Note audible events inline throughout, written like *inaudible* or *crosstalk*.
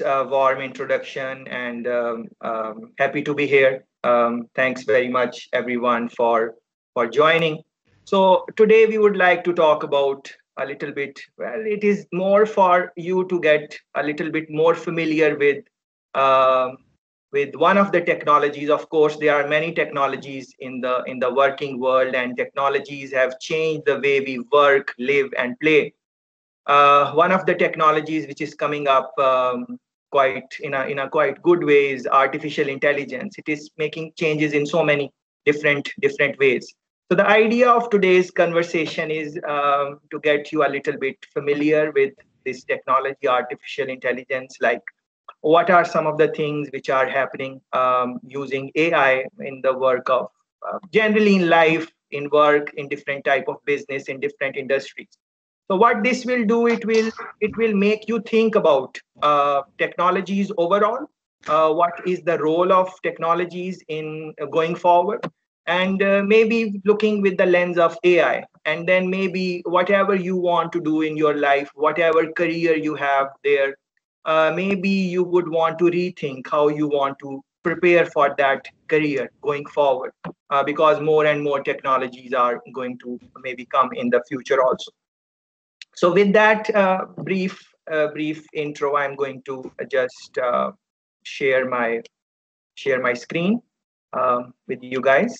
uh, warm introduction and um, um, happy to be here. Um, thanks very much, everyone, for for joining. So today we would like to talk about a little bit. Well, it is more for you to get a little bit more familiar with um, with one of the technologies. Of course, there are many technologies in the in the working world, and technologies have changed the way we work, live, and play. Uh, one of the technologies which is coming up um, quite in a in a quite good way is artificial intelligence. It is making changes in so many different different ways. So the idea of today's conversation is um, to get you a little bit familiar with this technology, artificial intelligence, like what are some of the things which are happening um, using AI in the work of uh, generally in life, in work, in different type of business, in different industries. So what this will do, it will it will make you think about uh, technologies overall. Uh, what is the role of technologies in uh, going forward? And uh, maybe looking with the lens of AI, and then maybe whatever you want to do in your life, whatever career you have there, uh, maybe you would want to rethink how you want to prepare for that career going forward, uh, because more and more technologies are going to maybe come in the future also. So with that uh, brief uh, brief intro, I'm going to just uh, share my share my screen um, with you guys,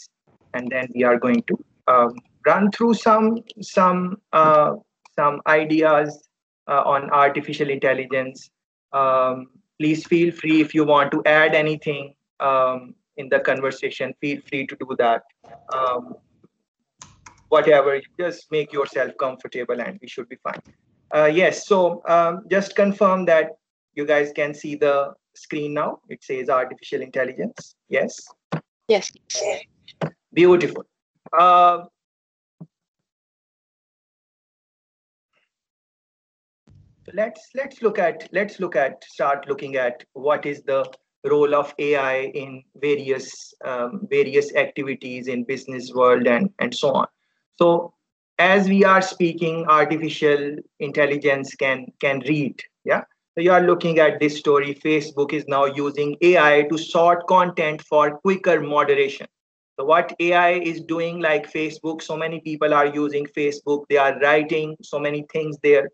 and then we are going to um, run through some some uh, some ideas uh, on artificial intelligence. Um, please feel free if you want to add anything um, in the conversation. Feel free to do that. Whatever just make yourself comfortable and we should be fine. Uh, yes so um, just confirm that you guys can see the screen now. It says artificial intelligence. Yes? Yes. Beautiful. Uh, let's let's look at let's look at start looking at what is the role of ai in various um, various activities in business world and and so on so as we are speaking, artificial intelligence can can read. Yeah. So you are looking at this story. Facebook is now using AI to sort content for quicker moderation. So what AI is doing, like Facebook, so many people are using Facebook. They are writing so many things there.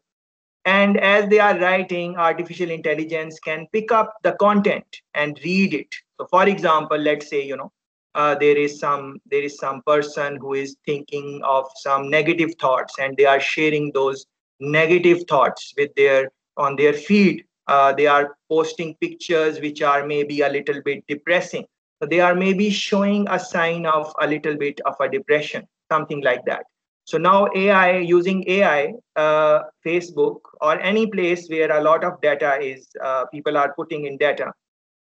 And as they are writing, artificial intelligence can pick up the content and read it. So for example, let's say, you know, uh, there is some there is some person who is thinking of some negative thoughts and they are sharing those negative thoughts with their on their feed. Uh, they are posting pictures which are maybe a little bit depressing. So they are maybe showing a sign of a little bit of a depression something like that. So now ai using ai uh, facebook or any place where a lot of data is uh, people are putting in data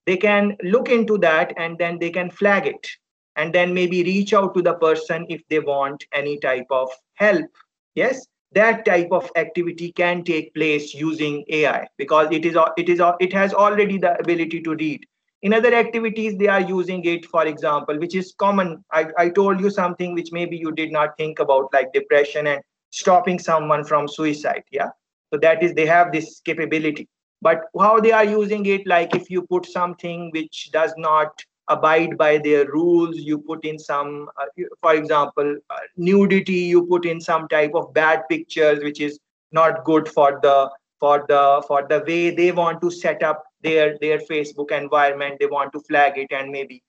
they can look into that and then they can flag it and then maybe reach out to the person if they want any type of help. Yes that type of activity can take place using ai because it is it is it has already the ability to read. In other activities they are using it for example which is common. I, I told you something which maybe you did not think about like depression and stopping someone from suicide. Yeah. So that is they have this capability but how they are using it like if you put something which does not abide by their rules you put in some uh, for example uh, nudity you put in some type of bad pictures which is not good for the for the for the way they want to set up their their facebook environment. They want to flag it and maybe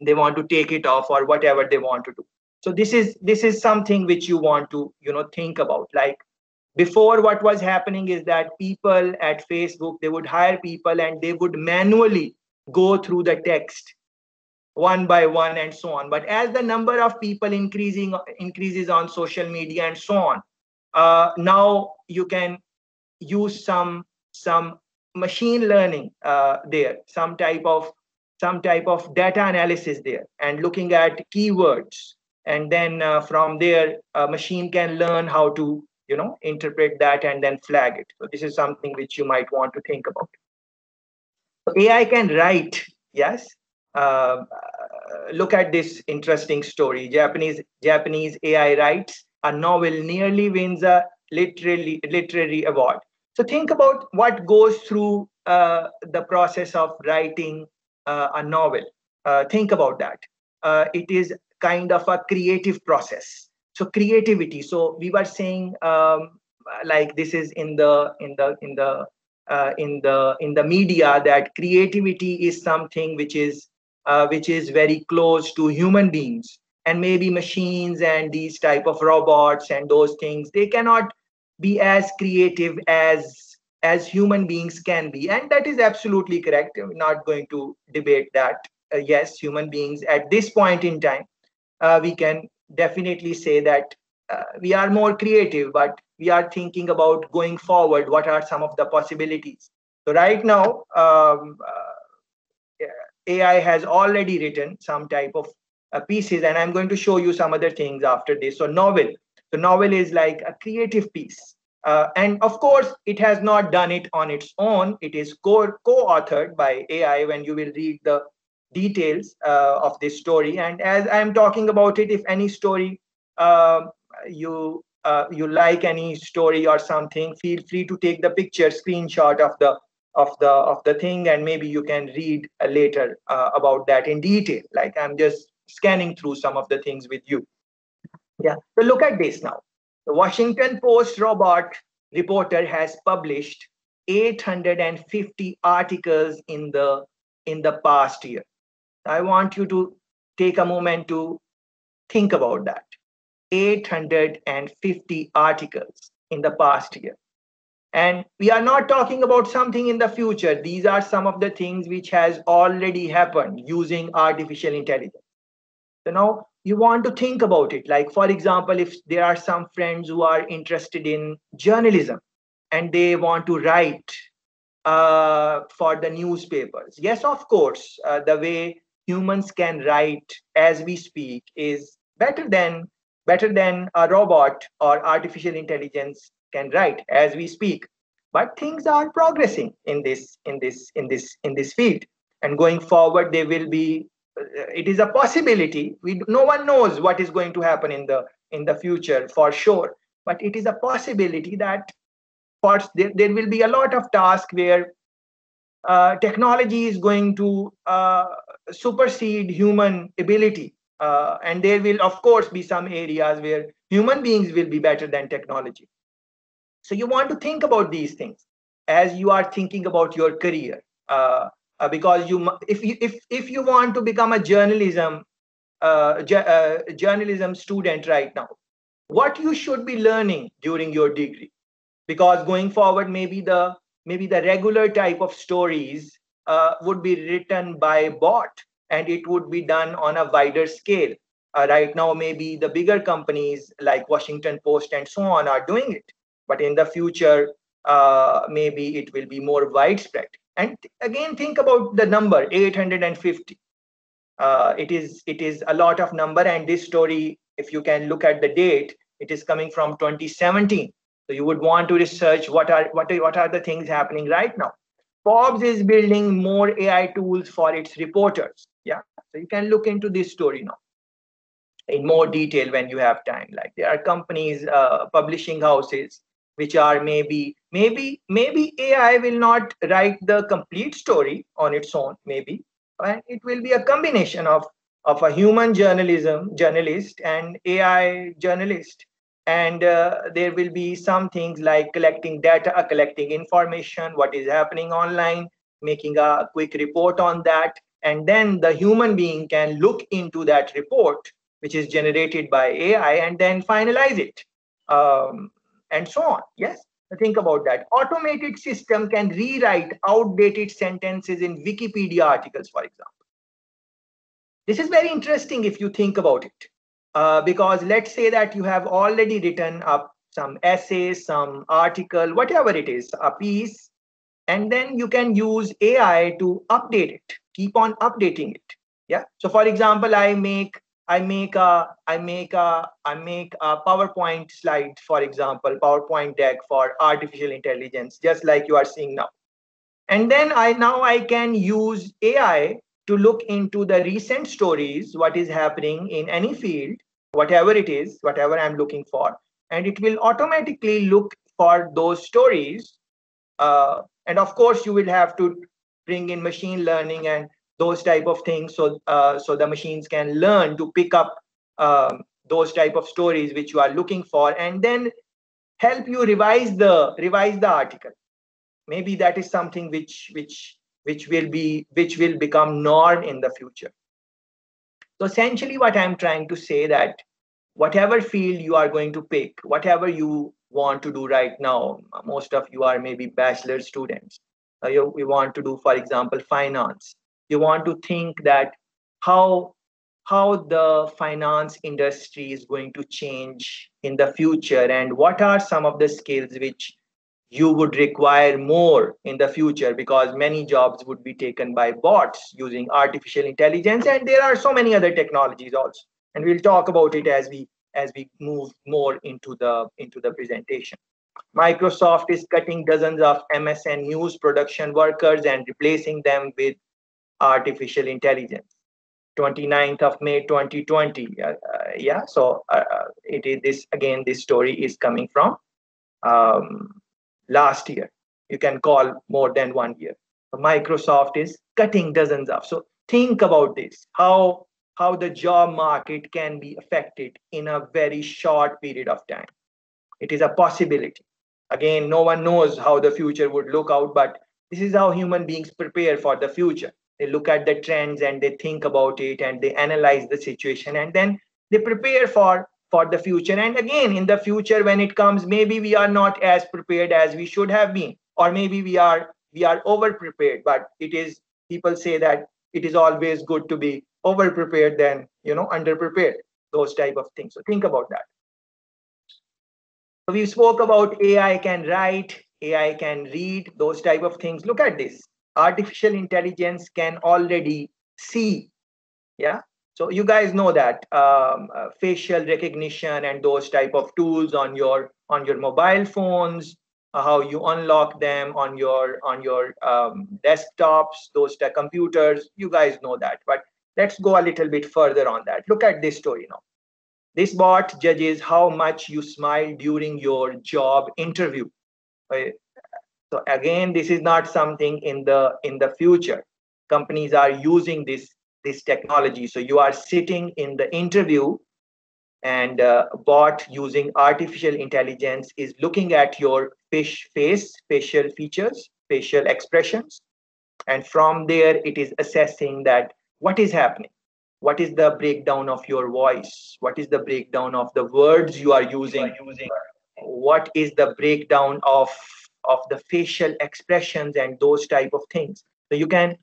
they want to take it off or whatever they want to do. So this is this is something which you want to you know think about. Like before what was happening is that people at facebook they would hire people and they would manually go through the text one by one and so on. But as the number of people increasing increases on social media and so on uh, now you can use some some machine learning uh, there some type of some type of data analysis there and looking at keywords. And then uh, from there a machine can learn how to you know interpret that and then flag it so this is something which you might want to think about so ai can write yes uh, look at this interesting story. Japanese Japanese AI writes a novel nearly wins a literary literary award. So think about what goes through uh, the process of writing uh, a novel. Uh, think about that. Uh, it is kind of a creative process. So creativity. So we were saying um, like this is in the in the in the uh, in the in the media that creativity is something which is uh, which is very close to human beings. And maybe machines and these type of robots and those things they cannot be as creative as as human beings can be. And that is absolutely correct. I'm not going to debate that. Uh, yes human beings at this point in time uh, we can definitely say that uh, we are more creative but we are thinking about going forward. What are some of the possibilities? So right now um, uh, ai has already written some type of uh, pieces and i'm going to show you some other things after this. So novel. The novel is like a creative piece. Uh, and of course it has not done it on its own. It is co- co-authored by ai when you will read the details uh, of this story. And as i'm talking about it if any story uh, you uh, you like any story or something feel free to take the picture screenshot of the of the of the thing and maybe you can read uh, later uh, about that in detail. Like i'm just scanning through some of the things with you. Yeah so look at this now. The washington post robot reporter has published 850 articles in the in the past year i want you to take a moment to think about that 850 articles in the past year. And we are not talking about something in the future. These are some of the things which has already happened using artificial intelligence. So now you want to think about it. Like, for example, if there are some friends who are interested in journalism and they want to write uh, for the newspapers. Yes, of course, uh, the way humans can write as we speak is better than better than a robot or artificial intelligence can write as we speak. But things are progressing in this in this in this in this field. And going forward there will be it is a possibility. We no one knows what is going to happen in the in the future for sure. But it is a possibility that for there, there will be a lot of tasks where uh, technology is going to uh, supersede human ability. Uh, and there will of course be some areas where human beings will be better than technology. So you want to think about these things as you are thinking about your career. Uh, uh, because you if you if, if you want to become a journalism uh, uh, journalism student right now what you should be learning during your degree? Because going forward maybe the maybe the regular type of stories uh, would be written by bot and it would be done on a wider scale. Uh, right now, maybe the bigger companies like Washington Post and so on are doing it, but in the future, uh, maybe it will be more widespread. And again, think about the number 850. Uh, it is it is a lot of number, and this story, if you can look at the date, it is coming from 2017. So you would want to research what are what are, what are the things happening right now. Forbes is building more AI tools for its reporters. Yeah, so you can look into this story now in more detail when you have time. Like there are companies, uh, publishing houses, which are maybe, maybe, maybe AI will not write the complete story on its own. Maybe, and it will be a combination of of a human journalism journalist and AI journalist and uh, there will be some things like collecting data collecting information what is happening online making a quick report on that. And then the human being can look into that report which is generated by ai and then finalize it um, and so on. Yes? Think about that. Automated system can rewrite outdated sentences in wikipedia articles for example. This is very interesting if you think about it uh, because let's say that you have already written up some essay, some article, whatever it is, a piece, and then you can use AI to update it, keep on updating it. Yeah. So for example, I make I make a I make a I make a PowerPoint slide, for example, PowerPoint deck for artificial intelligence, just like you are seeing now. And then I now I can use AI to look into the recent stories, what is happening in any field, whatever it is, whatever I'm looking for, and it will automatically look for those stories uh, and of course you will have to bring in machine learning and those type of things so uh, so the machines can learn to pick up um, those type of stories which you are looking for and then help you revise the revise the article. Maybe that is something which which which will be which will become norm in the future. So essentially what i'm trying to say that whatever field you are going to pick whatever you want to do right now most of you are maybe bachelor students. Uh, you, you want to do for example finance. You want to think that how how the finance industry is going to change in the future and what are some of the skills which you would require more in the future because many jobs would be taken by bots using artificial intelligence and there are so many other technologies also. And we'll talk about it as we as we move more into the into the presentation. Microsoft is cutting dozens of msn news production workers and replacing them with artificial intelligence. 29th of may 2020 uh, uh, yeah so uh, uh, it is this again this story is coming from um, last year. You can call more than one year. Microsoft is cutting dozens of. So think about this. How how the job market can be affected in a very short period of time. It is a possibility. Again no one knows how the future would look out but this is how human beings prepare for the future. They look at the trends and they think about it and they analyze the situation and then they prepare for for the future. And again in the future when it comes maybe we are not as prepared as we should have been or maybe we are we are over prepared but it is people say that it is always good to be over prepared than you know under prepared those type of things. So think about that. We spoke about ai can write ai can read those type of things. Look at this. Artificial intelligence can already see. Yeah so you guys know that um, uh, facial recognition and those type of tools on your on your mobile phones uh, how you unlock them on your on your um, desktops those computers you guys know that. But let's go a little bit further on that. Look at this story now. This bot judges how much you smile during your job interview. So again, this is not something in the in the future. Companies are using this this technology. So you are sitting in the interview and uh, bot using artificial intelligence is looking at your fish face, facial features, facial expressions. And from there, it is assessing that what is happening. What is the breakdown of your voice? What is the breakdown of the words you are using? What is the breakdown of of the facial expressions and those type of things so you can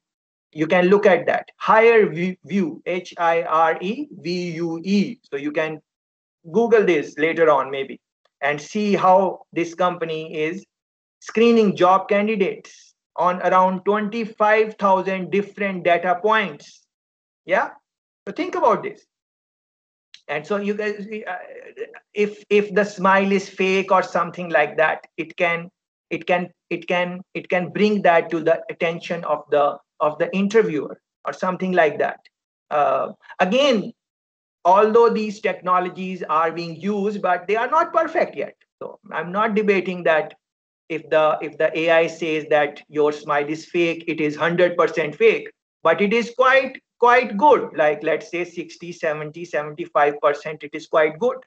you can look at that. HireVue h i r e v u e. So you can google this later on maybe and see how this company is screening job candidates on around 25000 different data points. Yeah? So think about this. And so you guys uh, if if the smile is fake or something like that it can it can it can it can bring that to the attention of the of the interviewer or something like that. Uh, again although these technologies are being used but they are not perfect yet. So i'm not debating that if the if the ai says that your smile is fake it is 100% fake but it is quite quite good. Like let's say 60 70 75% it is quite good.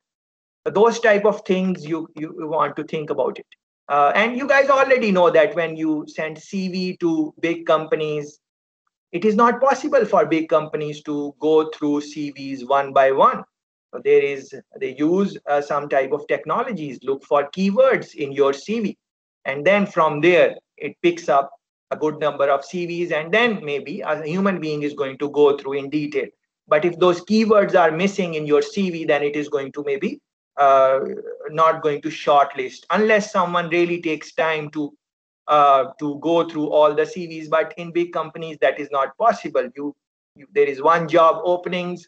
Those type of things you you want to think about it uh, and you guys already know that when you send CV to big companies, it is not possible for big companies to go through CVs one by one. So there is they use uh, some type of technologies, look for keywords in your CV, and then from there it picks up a good number of CVs, and then maybe a human being is going to go through in detail. But if those keywords are missing in your CV, then it is going to maybe uh, not going to shortlist unless someone really takes time to uh, to go through all the CVs. But in big companies, that is not possible. You, you there is one job openings,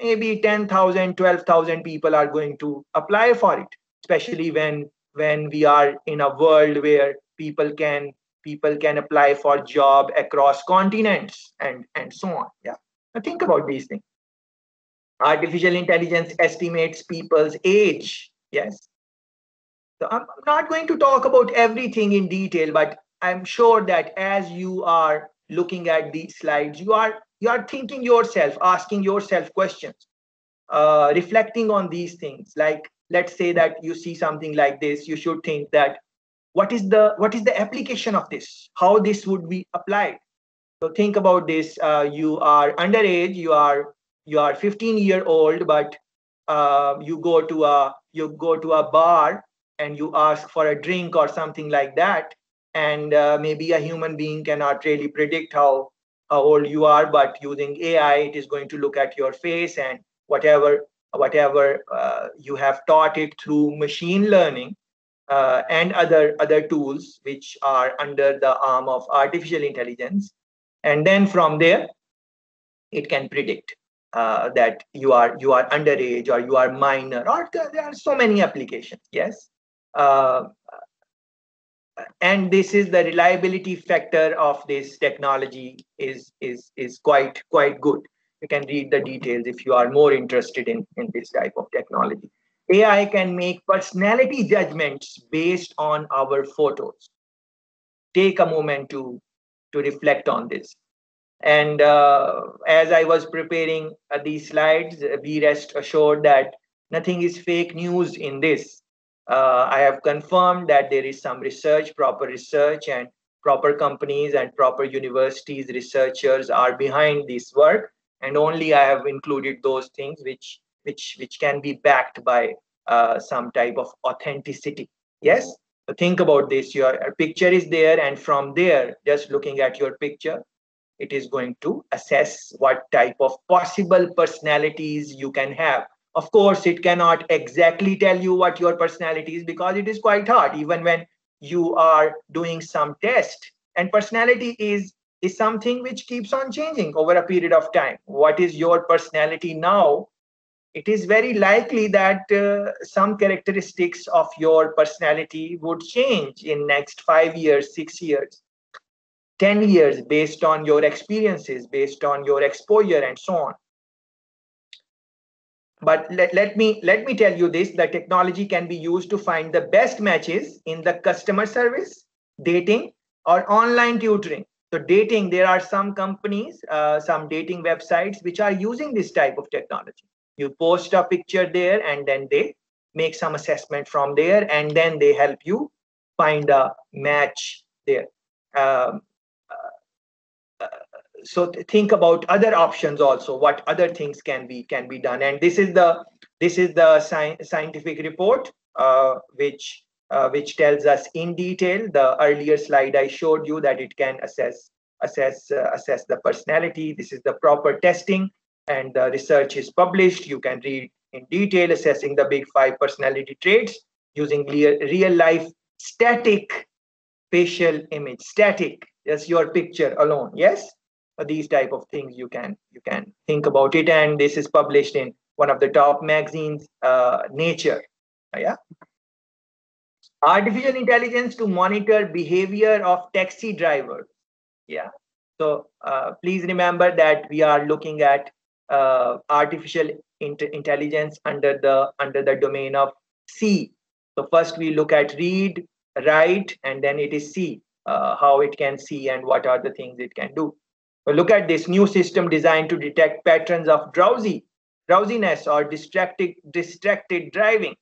maybe 10,000, 12,000 people are going to apply for it, especially when when we are in a world where people can people can apply for job across continents and and so on. Yeah, now think about these things artificial intelligence estimates people's age yes So I'm not going to talk about everything in detail, but I'm sure that as you are looking at these slides, you are you are thinking yourself, asking yourself questions, uh, reflecting on these things. Like let's say that you see something like this, you should think that what is the what is the application of this? How this would be applied? So think about this. Uh, you are underage. You are you are 15 year old, but uh, you go to a you go to a bar and you ask for a drink or something like that and uh, maybe a human being cannot really predict how how old you are but using ai it is going to look at your face and whatever whatever uh, you have taught it through machine learning uh, and other other tools which are under the arm of artificial intelligence. And then from there it can predict uh, that you are you are underage or you are minor or there are so many applications yes? Uh, and this is the reliability factor of this technology is is is quite quite good. You can read the details if you are more interested in in this type of technology. Ai can make personality judgments based on our photos. Take a moment to to reflect on this and uh, as i was preparing uh, these slides be rest assured that nothing is fake news in this uh, I have confirmed that there is some research, proper research, and proper companies and proper universities, researchers are behind this work. And only I have included those things which which which can be backed by uh, some type of authenticity. Yes. Think about this. Your picture is there, and from there, just looking at your picture, it is going to assess what type of possible personalities you can have of course, it cannot exactly tell you what your personality is because it is quite hard, even when you are doing some test. And personality is is something which keeps on changing over a period of time. What is your personality now? It is very likely that uh, some characteristics of your personality would change in next five years, six years, 10 years based on your experiences, based on your exposure and so on. But let, let me let me tell you this the technology can be used to find the best matches in the customer service dating or online tutoring. So dating there are some companies uh, some dating websites which are using this type of technology. You post a picture there and then they make some assessment from there and then they help you find a match there. Um, so think about other options also what other things can be can be done. And this is the this is the sci- scientific report uh, which uh, which tells us in detail the earlier slide i showed you that it can assess assess uh, assess the personality. This is the proper testing and the research is published. You can read in detail assessing the big five personality traits using real, real life static facial image static just your picture alone yes these type of things you can you can think about it. And this is published in one of the top magazines uh, nature. Yeah. Artificial intelligence to monitor behavior of taxi drivers yeah. So uh, please remember that we are looking at uh, artificial int- intelligence under the under the domain of c. So first we look at read write and then it is see uh, how it can see and what are the things it can do look at this new system designed to detect patterns of drowsy, drowsiness or distracted, distracted driving.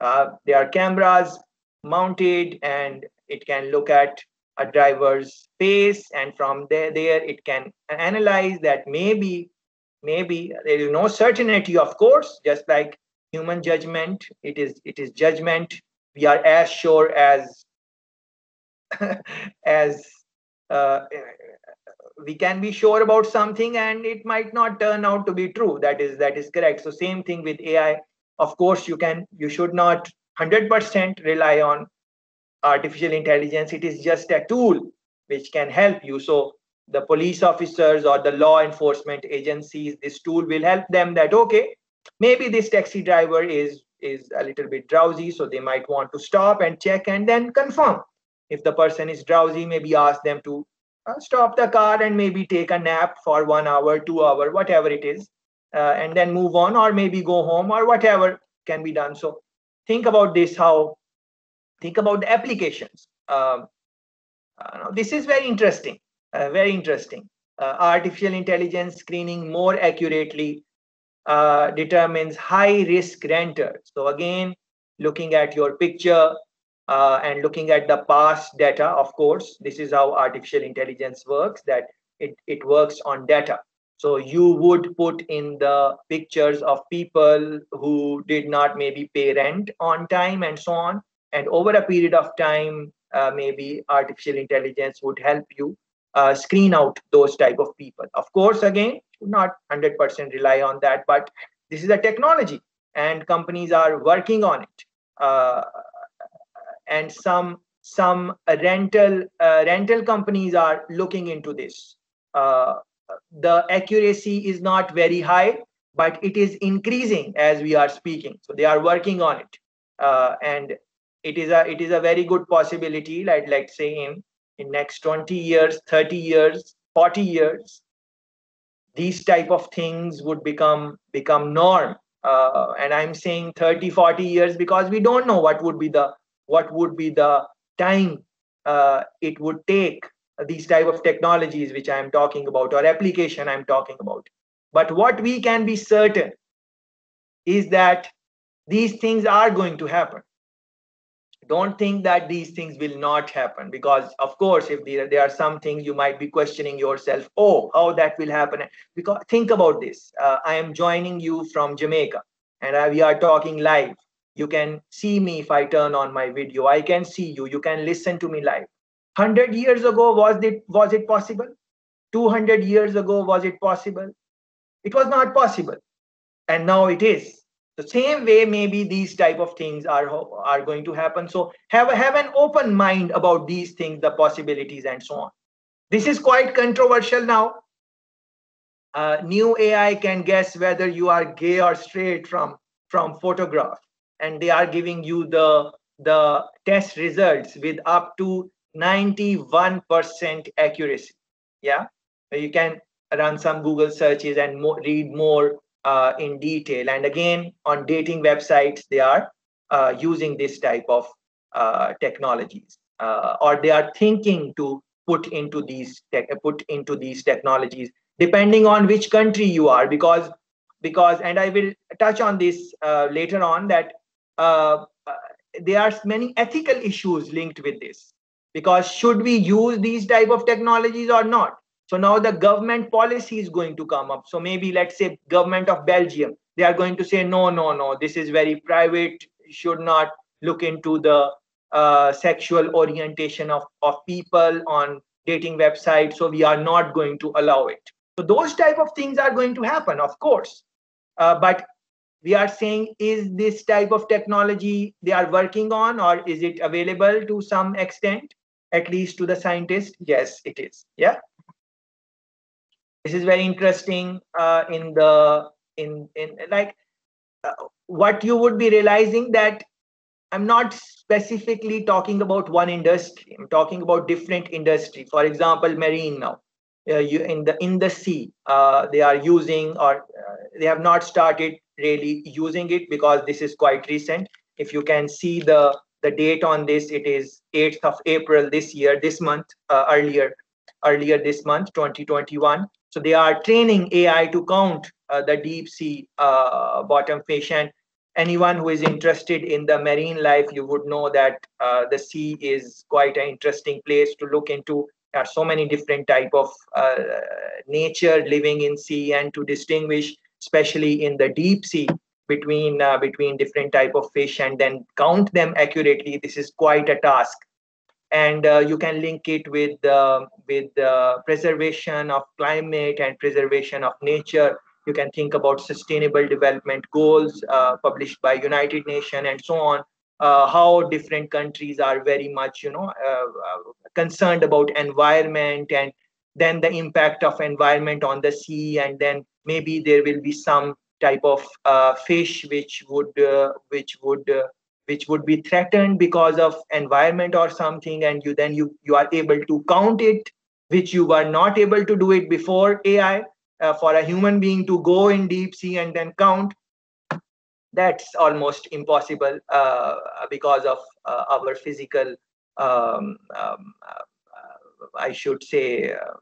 Uh, there are cameras mounted and it can look at a driver's face and from there, there it can analyze that maybe, maybe there is no certainty, of course, just like human judgment, it is, it is judgment. We are as sure as *laughs* as uh, we can be sure about something and it might not turn out to be true. That is that is correct. So same thing with ai of course you can you should not 100% rely on artificial intelligence. It is just a tool which can help you. So the police officers or the law enforcement agencies this tool will help them that okay maybe this taxi driver is is a little bit drowsy so they might want to stop and check and then confirm. If the person is drowsy maybe ask them to stop the car and maybe take a nap for one hour, two hour, whatever it is, uh, and then move on, or maybe go home, or whatever can be done. So think about this: how think about the applications. Um, uh, this is very interesting, uh, very interesting. Uh, artificial intelligence screening more accurately uh, determines high risk renters. So again, looking at your picture uh, and looking at the past data, of course, this is how artificial intelligence works, that it, it works on data. So you would put in the pictures of people who did not maybe pay rent on time and so on. And over a period of time, uh, maybe artificial intelligence would help you uh, screen out those type of people. Of course, again, not 100% rely on that, but this is a technology and companies are working on it. Uh, and some some rental uh, rental companies are looking into this. Uh, the accuracy is not very high, but it is increasing as we are speaking. So they are working on it, uh, and it is a it is a very good possibility. Like like saying in next 20 years 30 years 40 years these type of things would become become norm uh, and i'm saying 30 40 years because we don't know what would be the what would be the time uh, it would take these type of technologies which i am talking about or application i'm talking about. But what we can be certain is that these things are going to happen. Don't think that these things will not happen because of course if there, there are some things you might be questioning yourself oh how that will happen? Because think about this. Uh, i am joining you from jamaica and uh, we are talking live you can see me if i turn on my video. I can see you. You can listen to me live. 100 years ago was it was it possible? 200 years ago was it possible? It was not possible. And now it is. The same way maybe these type of things are are going to happen. So have have an open mind about these things the possibilities and so on. This is quite controversial now. Uh, new ai can guess whether you are gay or straight from from photograph and they are giving you the the test results with up to 91% accuracy yeah you can run some google searches and read more uh, in detail. And again, on dating websites, they are uh, using this type of uh, technologies, uh, or they are thinking to put into these tech, put into these technologies, depending on which country you are, because because and I will touch on this uh, later on that there are many ethical issues linked with this because should we use these type of technologies or not so now the government policy is going to come up. So maybe let's say government of Belgium, they are going to say, no, no, no, this is very private, should not look into the uh, sexual orientation of, of people on dating websites. So we are not going to allow it. So those type of things are going to happen, of course. Uh, but we are saying, is this type of technology they are working on or is it available to some extent, at least to the scientist Yes, it is. Yeah? This is very interesting uh, in the in in like uh, what you would be realizing that i'm not specifically talking about one industry. I'm talking about different industry. For example marine now. Uh, you in the in the sea uh, they are using or uh, they have not started really using it because this is quite recent if you can see the the date on this it is 8th of april this year this month uh, earlier earlier this month 2021 so they are training AI to count uh, the deep sea uh, bottom fish. And anyone who is interested in the marine life, you would know that uh, the sea is quite an interesting place to look into. There are so many different type of uh, nature living in sea, and to distinguish, especially in the deep sea, between uh, between different type of fish and then count them accurately. This is quite a task and uh, you can link it with uh, with uh, preservation of climate and preservation of nature you can think about sustainable development goals uh, published by united nations and so on uh, how different countries are very much you know concerned about environment and then the impact of environment on the sea and then maybe there will be some type of fish which would which would which would be threatened because of environment or something and you then you you are able to count it which you were not able to do it before ai uh, for a human being to go in deep sea and then count. That's almost impossible uh, because of uh, our physical um, um, uh, i should say uh,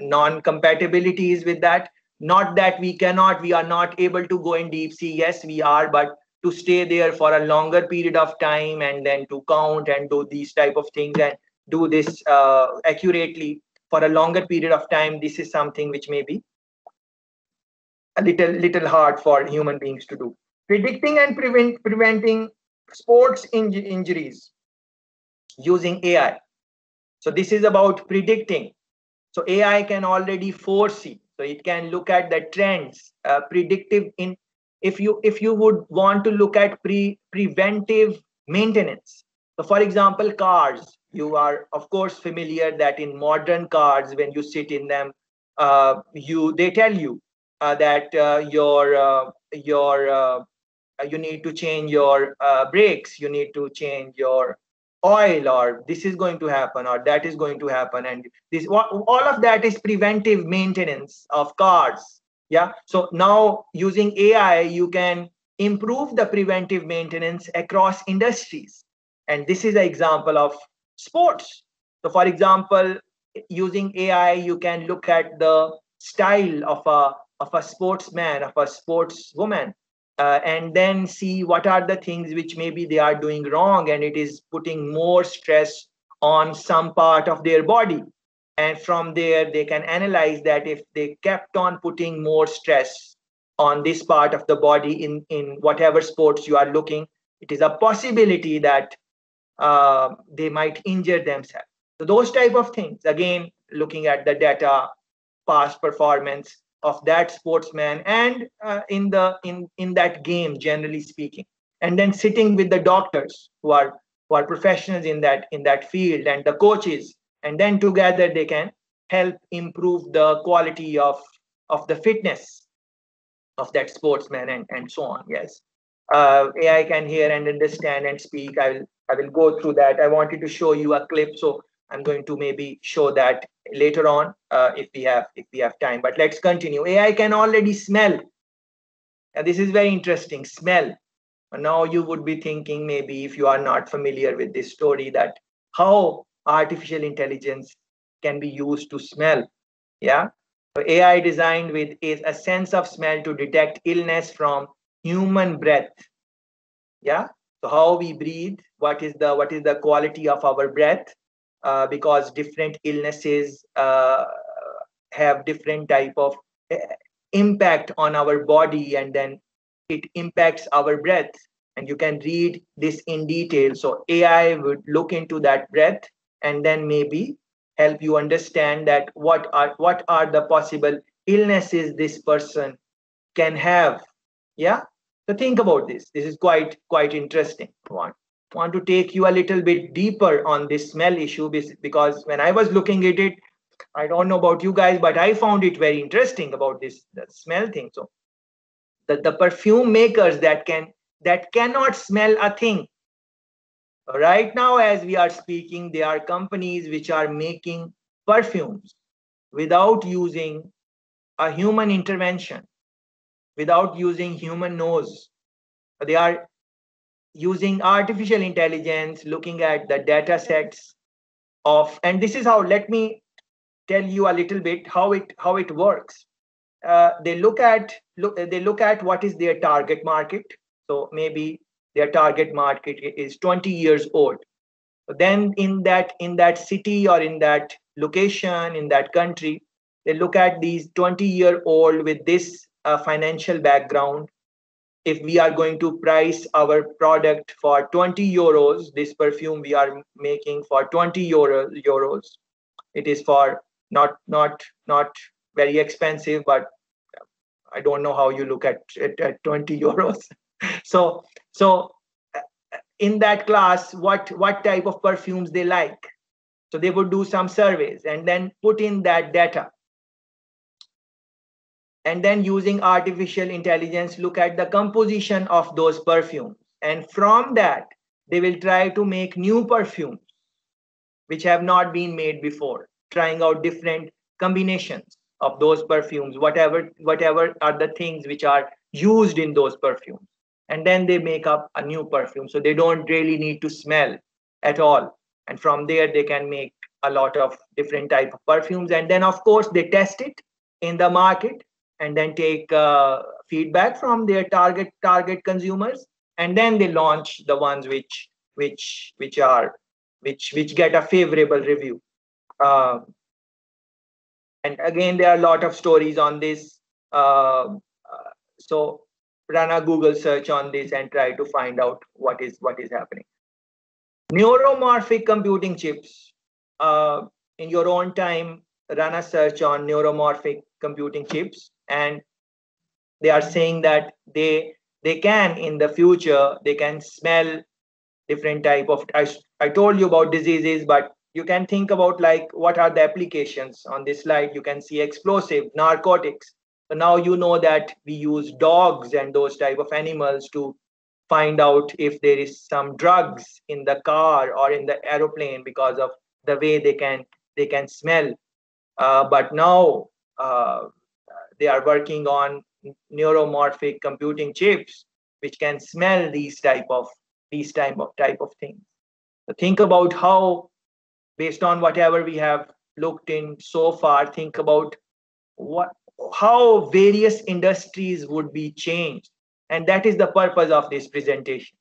non-compatibilities with that not that we cannot we are not able to go in deep sea. Yes we are but to stay there for a longer period of time and then to count and do these type of things and do this uh, accurately for a longer period of time this is something which may be a little little hard for human beings to do. Predicting and prevent preventing sports inj- injuries using ai so this is about predicting. So ai can already foresee so it can look at the trends uh, predictive in if you if you would want to look at pre preventive maintenance. So for example cars. You are of course familiar that in modern cars when you sit in them uh, you they tell you uh, that uh, your uh, your uh, you need to change your uh, brakes. You need to change your oil or this is going to happen or that is going to happen and this all of that is preventive maintenance of cars. Yeah? So now using ai you can improve the preventive maintenance across industries. And this is an example of sports. So for example using ai you can look at the style of a of a sportsman of a sportswoman uh, and then see what are the things which maybe they are doing wrong and it is putting more stress on some part of their body. And from there they can analyze that if they kept on putting more stress on this part of the body in in whatever sports you are looking it is a possibility that uh, they might injure themselves. So those type of things again looking at the data past performance of that sportsman and uh, in the in in that game generally speaking and then sitting with the doctors who are who are professionals in that in that field and the coaches and then together they can help improve the quality of of the fitness of that sportsman and and so on yes. Uh, ai can hear and understand and speak. I will i will go through that. I wanted to show you a clip so i'm going to maybe show that later on uh, if we have if we have time but let's continue. Ai can already smell. And this is very interesting smell. Now you would be thinking maybe if you are not familiar with this story that how artificial intelligence can be used to smell yeah? So ai designed with is a sense of smell to detect illness from human breath yeah? So how we breathe what is the what is the quality of our breath uh, because different illnesses uh, have different type of uh, impact on our body and then it impacts our breath. And you can read this in detail. So ai would look into that breath and then maybe help you understand that what are what are the possible illnesses this person can have. Yeah? So think about this. This is quite quite interesting one want to take you a little bit deeper on this smell issue because when i was looking at it i don't know about you guys but i found it very interesting about this smell thing. So the, the perfume makers that can that cannot smell a thing. Right now as we are speaking there are companies which are making perfumes without using a human intervention without using human nose. They are using artificial intelligence looking at the data sets of and this is how let me tell you a little bit how it how it works. Uh, they look at look they look at what is their target market. So maybe their target market is 20 years old. Then in that in that city or in that location in that country they look at these 20 year old with this uh, financial background if we are going to price our product for 20 euros this perfume we are making for 20 euro, euros. It is for not not not very expensive but i don't know how you look at it at 20 *laughs* euros. So so in that class what what type of perfumes they like? So they would do some surveys and then put in that data and then using artificial intelligence look at the composition of those perfumes. And from that they will try to make new perfumes which have not been made before trying out different combinations of those perfumes whatever whatever are the things which are used in those perfumes. And then they make up a new perfume. So they don't really need to smell at all. And from there they can make a lot of different type of perfumes. And then of course they test it in the market and then take uh, feedback from their target target consumers and then they launch the ones which which which are which which get a favorable review. Uh, and again there are a lot of stories on this. Uh, uh, so run a google search on this and try to find out what is what is happening. Neuromorphic computing chips. Uh, in your own time run a search on neuromorphic computing chips and they are saying that they they can in the future they can smell different type of I, I told you about diseases but you can think about like what are the applications on this slide? You can see explosive narcotics. So now you know that we use dogs and those type of animals to find out if there is some drugs in the car or in the aeroplane because of the way they can they can smell. Uh, but now uh, they are working on neuromorphic computing chips which can smell these type of these type of type of things. So think about how based on whatever we have looked in so far think about what how various industries would be changed. And that is the purpose of this presentation.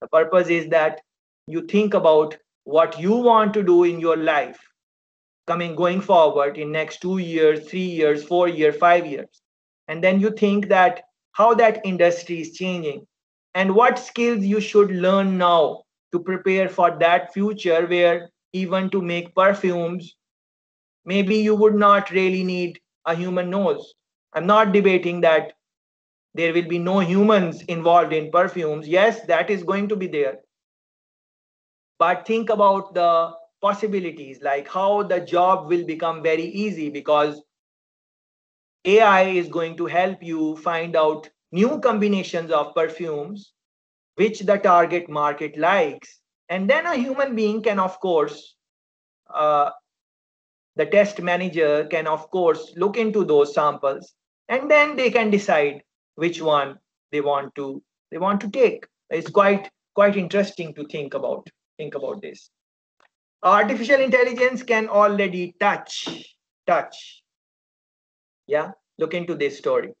The purpose is that you think about what you want to do in your life coming going forward in next 2 years 3 years 4 years 5 years. And then you think that how that industry is changing and what skills you should learn now to prepare for that future where even to make perfumes maybe you would not really need a human nose. I'm not debating that there will be no humans involved in perfumes. Yes that is going to be there. But think about the possibilities like how the job will become very easy because AI is going to help you find out new combinations of perfumes which the target market likes. And then a human being can, of course, uh, the test manager can, of course, look into those samples and then they can decide which one they want to they want to take. It's quite quite interesting to think about think about this. Artificial intelligence can already touch touch yeah, look into this story.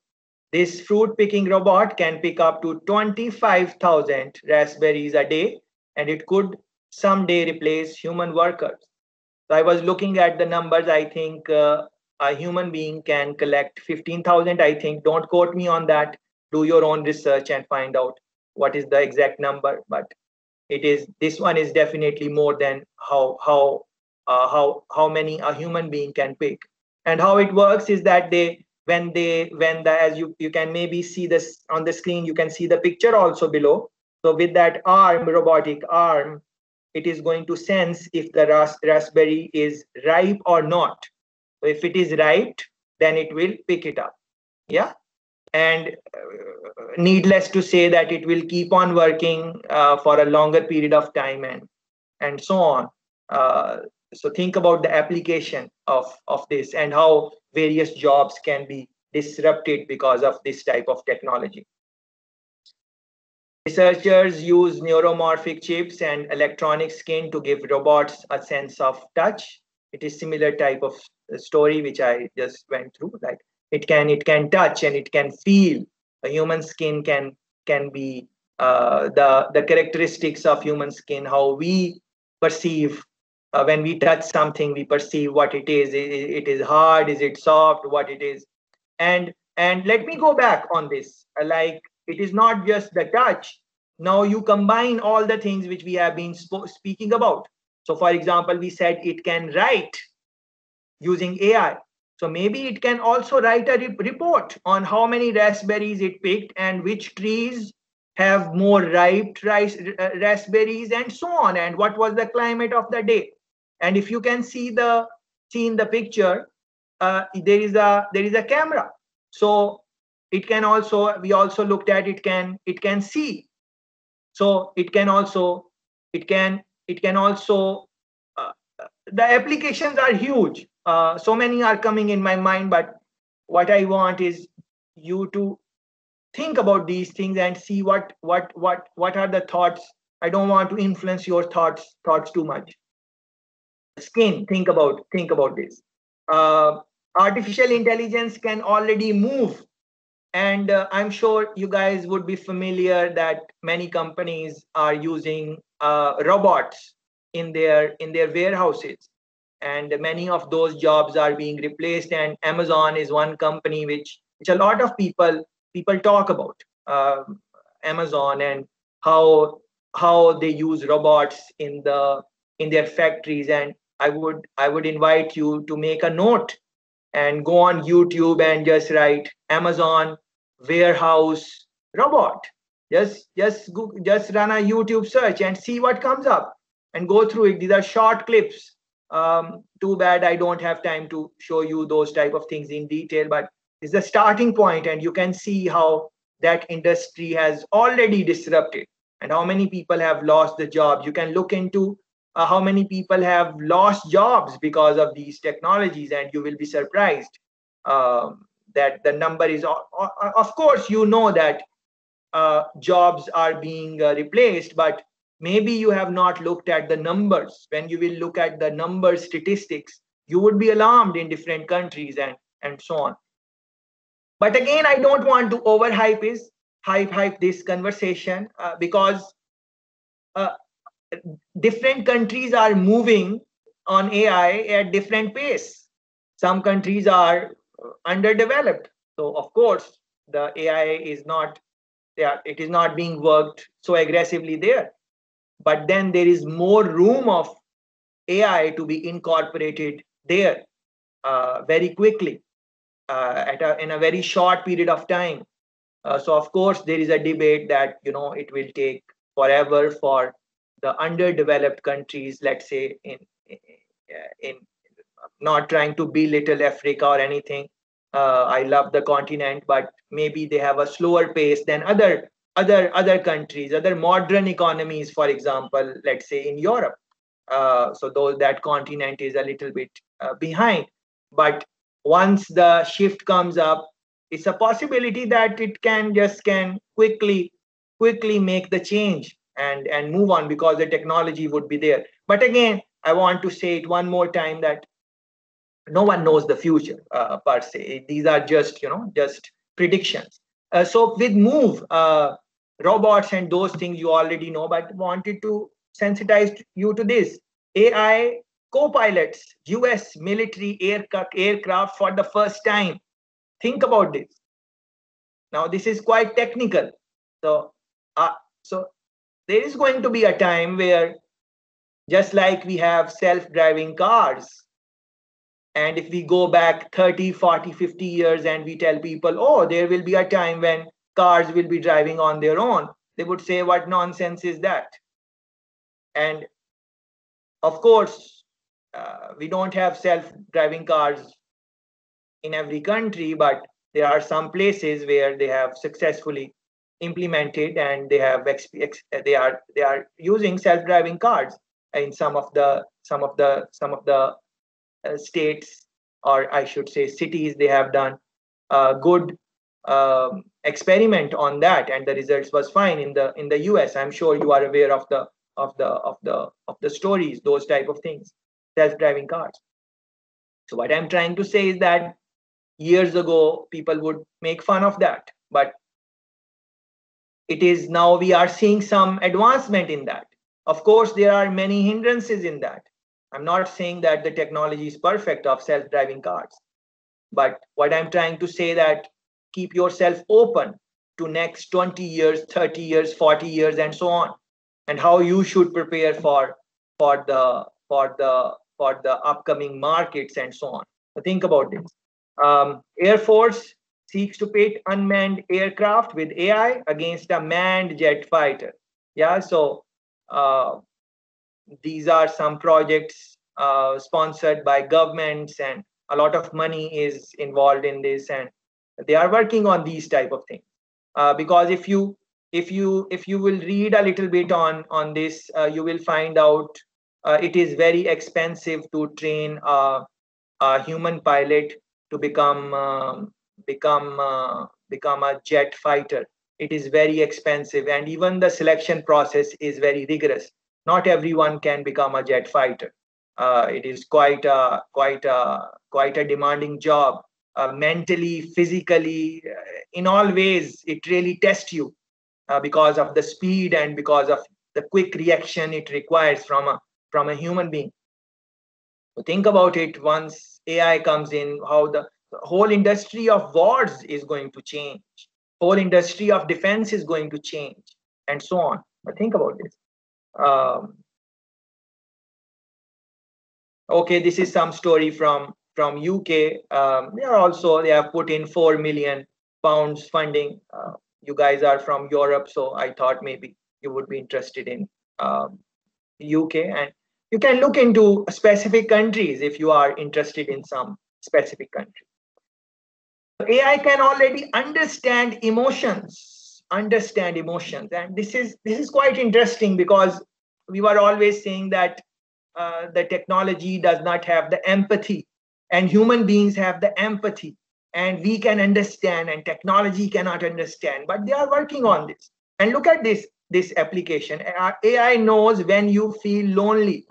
This fruit picking robot can pick up to 25,000 raspberries a day, and it could someday replace human workers. So I was looking at the numbers. I think uh, a human being can collect 15,000. I think. Don't quote me on that. Do your own research and find out what is the exact number. But it is this one is definitely more than how how uh, how how many a human being can pick. And how it works is that they when they when the as you you can maybe see this on the screen you can see the picture also below. So with that arm robotic arm it is going to sense if the ras- raspberry is ripe or not. If it is ripe then it will pick it up. Yeah and uh, needless to say that it will keep on working uh, for a longer period of time and and so on. Uh, so think about the application of of this and how various jobs can be disrupted because of this type of technology. Researchers use neuromorphic chips and electronic skin to give robots a sense of touch. It is similar type of story which i just went through like it can it can touch and it can feel. A human skin can can be uh, the the characteristics of human skin how we perceive uh, when we touch something we perceive what it is. It, is hard is it soft what it is. And and let me go back on this. Uh, like it is not just the touch. Now you combine all the things which we have been sp- speaking about. So for example we said it can write using ai so maybe it can also write a re- report on how many raspberries it picked and which trees have more ripe rice, uh, raspberries and so on and what was the climate of the day. And if you can see the see in the picture uh, there is a there is a camera. So it can also we also looked at it can it can see. So it can also it can it can also uh, the applications are huge uh, so many are coming in my mind but what i want is you to think about these things and see what what what what are the thoughts. I don't want to influence your thoughts thoughts too much. Skin think about think about this. Uh, artificial intelligence can already move. And uh, i'm sure you guys would be familiar that many companies are using uh, robots in their in their warehouses and many of those jobs are being replaced and amazon is one company which which a lot of people people talk about uh, amazon and how how they use robots in the in their factories. And i would i would invite you to make a note and go on youtube and just write amazon warehouse robot. Just just go, just run a youtube search and see what comes up and go through it. These are short clips um, too bad i don't have time to show you those type of things in detail but it's a starting point and you can see how that industry has already disrupted and how many people have lost the jobs you can look into uh, how many people have lost jobs because of these technologies and you will be surprised um, that the number is of course you know that uh, jobs are being uh, replaced but maybe you have not looked at the numbers. When you will look at the number statistics you would be alarmed in different countries and and so on. But again i don't want to overhype is hype hype this conversation uh, because uh, different countries are moving on ai at different pace. Some countries are underdeveloped. So of course the ai is not yeah, it is not being worked so aggressively there but then there is more room of AI to be incorporated there uh, very quickly uh, at a, in a very short period of time. Uh, so of course there is a debate that you know it will take forever for the underdeveloped countries, let's say in in, in not trying to belittle Africa or anything. Uh, I love the continent, but maybe they have a slower pace than other other other countries other modern economies for example let's say in europe. Uh, so though that continent is a little bit uh, behind but once the shift comes up it's a possibility that it can just can quickly quickly make the change and and move on because the technology would be there. But again i want to say it one more time that no one knows the future uh, per se. These are just you know just predictions. Uh, so with move uh, robots and those things you already know, but wanted to sensitize you to this. AI co-pilots, US military aircraft, aircraft for the first time. Think about this. Now, this is quite technical. So, uh, so there is going to be a time where just like we have self-driving cars, and if we go back 30, 40, 50 years and we tell people, oh, there will be a time when cars will be driving on their own, they would say, What nonsense is that? And of course, uh, we don't have self driving cars in every country, but there are some places where they have successfully implemented and they have they are they are using self-driving cars in some of the some of the some of the uh, states or i should say cities they have done uh, good um, experiment on that and the results was fine in the in the us i'm sure you are aware of the of the of the of the stories those type of things self-driving cars. So what i'm trying to say is that years ago people would make fun of that but it is now we are seeing some advancement in that. Of course there are many hindrances in that. I'm not saying that the technology is perfect of self-driving cars but what i'm trying to say that keep yourself open to next 20 years 30 years 40 years and so on and how you should prepare for for the for the for the upcoming markets and so on. So think about this. Um, air force seeks to pit unmanned aircraft with ai against a manned jet fighter. Yeah so uh, these are some projects uh, sponsored by governments and a lot of money is involved in this and they are working on these type of things. Uh, because if you if you if you will read a little bit on on this uh, you will find out uh, it is very expensive to train a, a human pilot to become um, become uh, become a jet fighter. It is very expensive and even the selection process is very rigorous. Not everyone can become a jet fighter. Uh, it is quite a quite a quite a demanding job uh, mentally physically uh, in all ways it really tests you uh, because of the speed and because of the quick reaction it requires from a from a human being. So think about it once ai comes in how the whole industry of wars is going to change. Whole industry of defense is going to change and so on. But think about this. Um, okay this is some story from from uk um, they are also they have put in 4 million pounds funding. Uh, you guys are from europe so i thought maybe you would be interested in um, uk and you can look into specific countries if you are interested in some specific country. Ai can already understand emotions understand emotions. And this is this is quite interesting because we were always saying that uh, the technology does not have the empathy and human beings have the empathy. And we can understand and technology cannot understand. But they are working on this. And look at this this application. Ai knows when you feel lonely.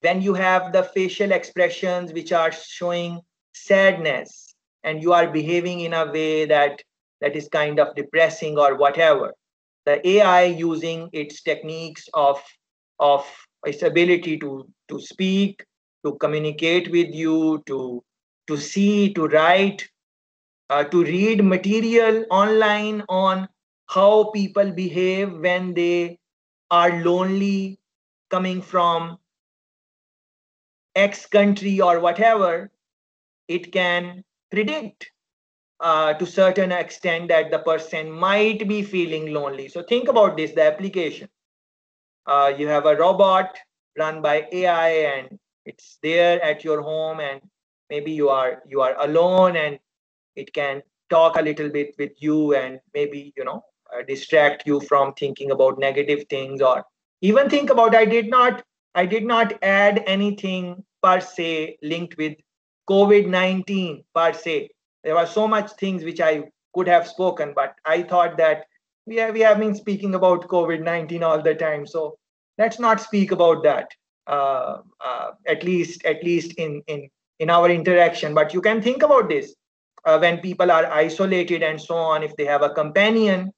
When you have the facial expressions which are showing sadness. And you are behaving in a way that that is kind of depressing or whatever. The ai using its techniques of of its ability to to speak to communicate with you to to see to write uh, to read material online on how people behave when they are lonely coming from x country or whatever it can predict uh, to certain extent that the person might be feeling lonely. So think about this the application. Uh, you have a robot run by ai and it's there at your home and maybe you are you are alone and it can talk a little bit with you and maybe you know uh, distract you from thinking about negative things or even think about i did not i did not add anything per se linked with covid-19 per se. There were so much things which i could have spoken but i thought that we have, we have been speaking about covid-19 all the time. So let's not speak about that uh, uh, at least at least in in in our interaction. But you can think about this uh, when people are isolated and so on if they have a companion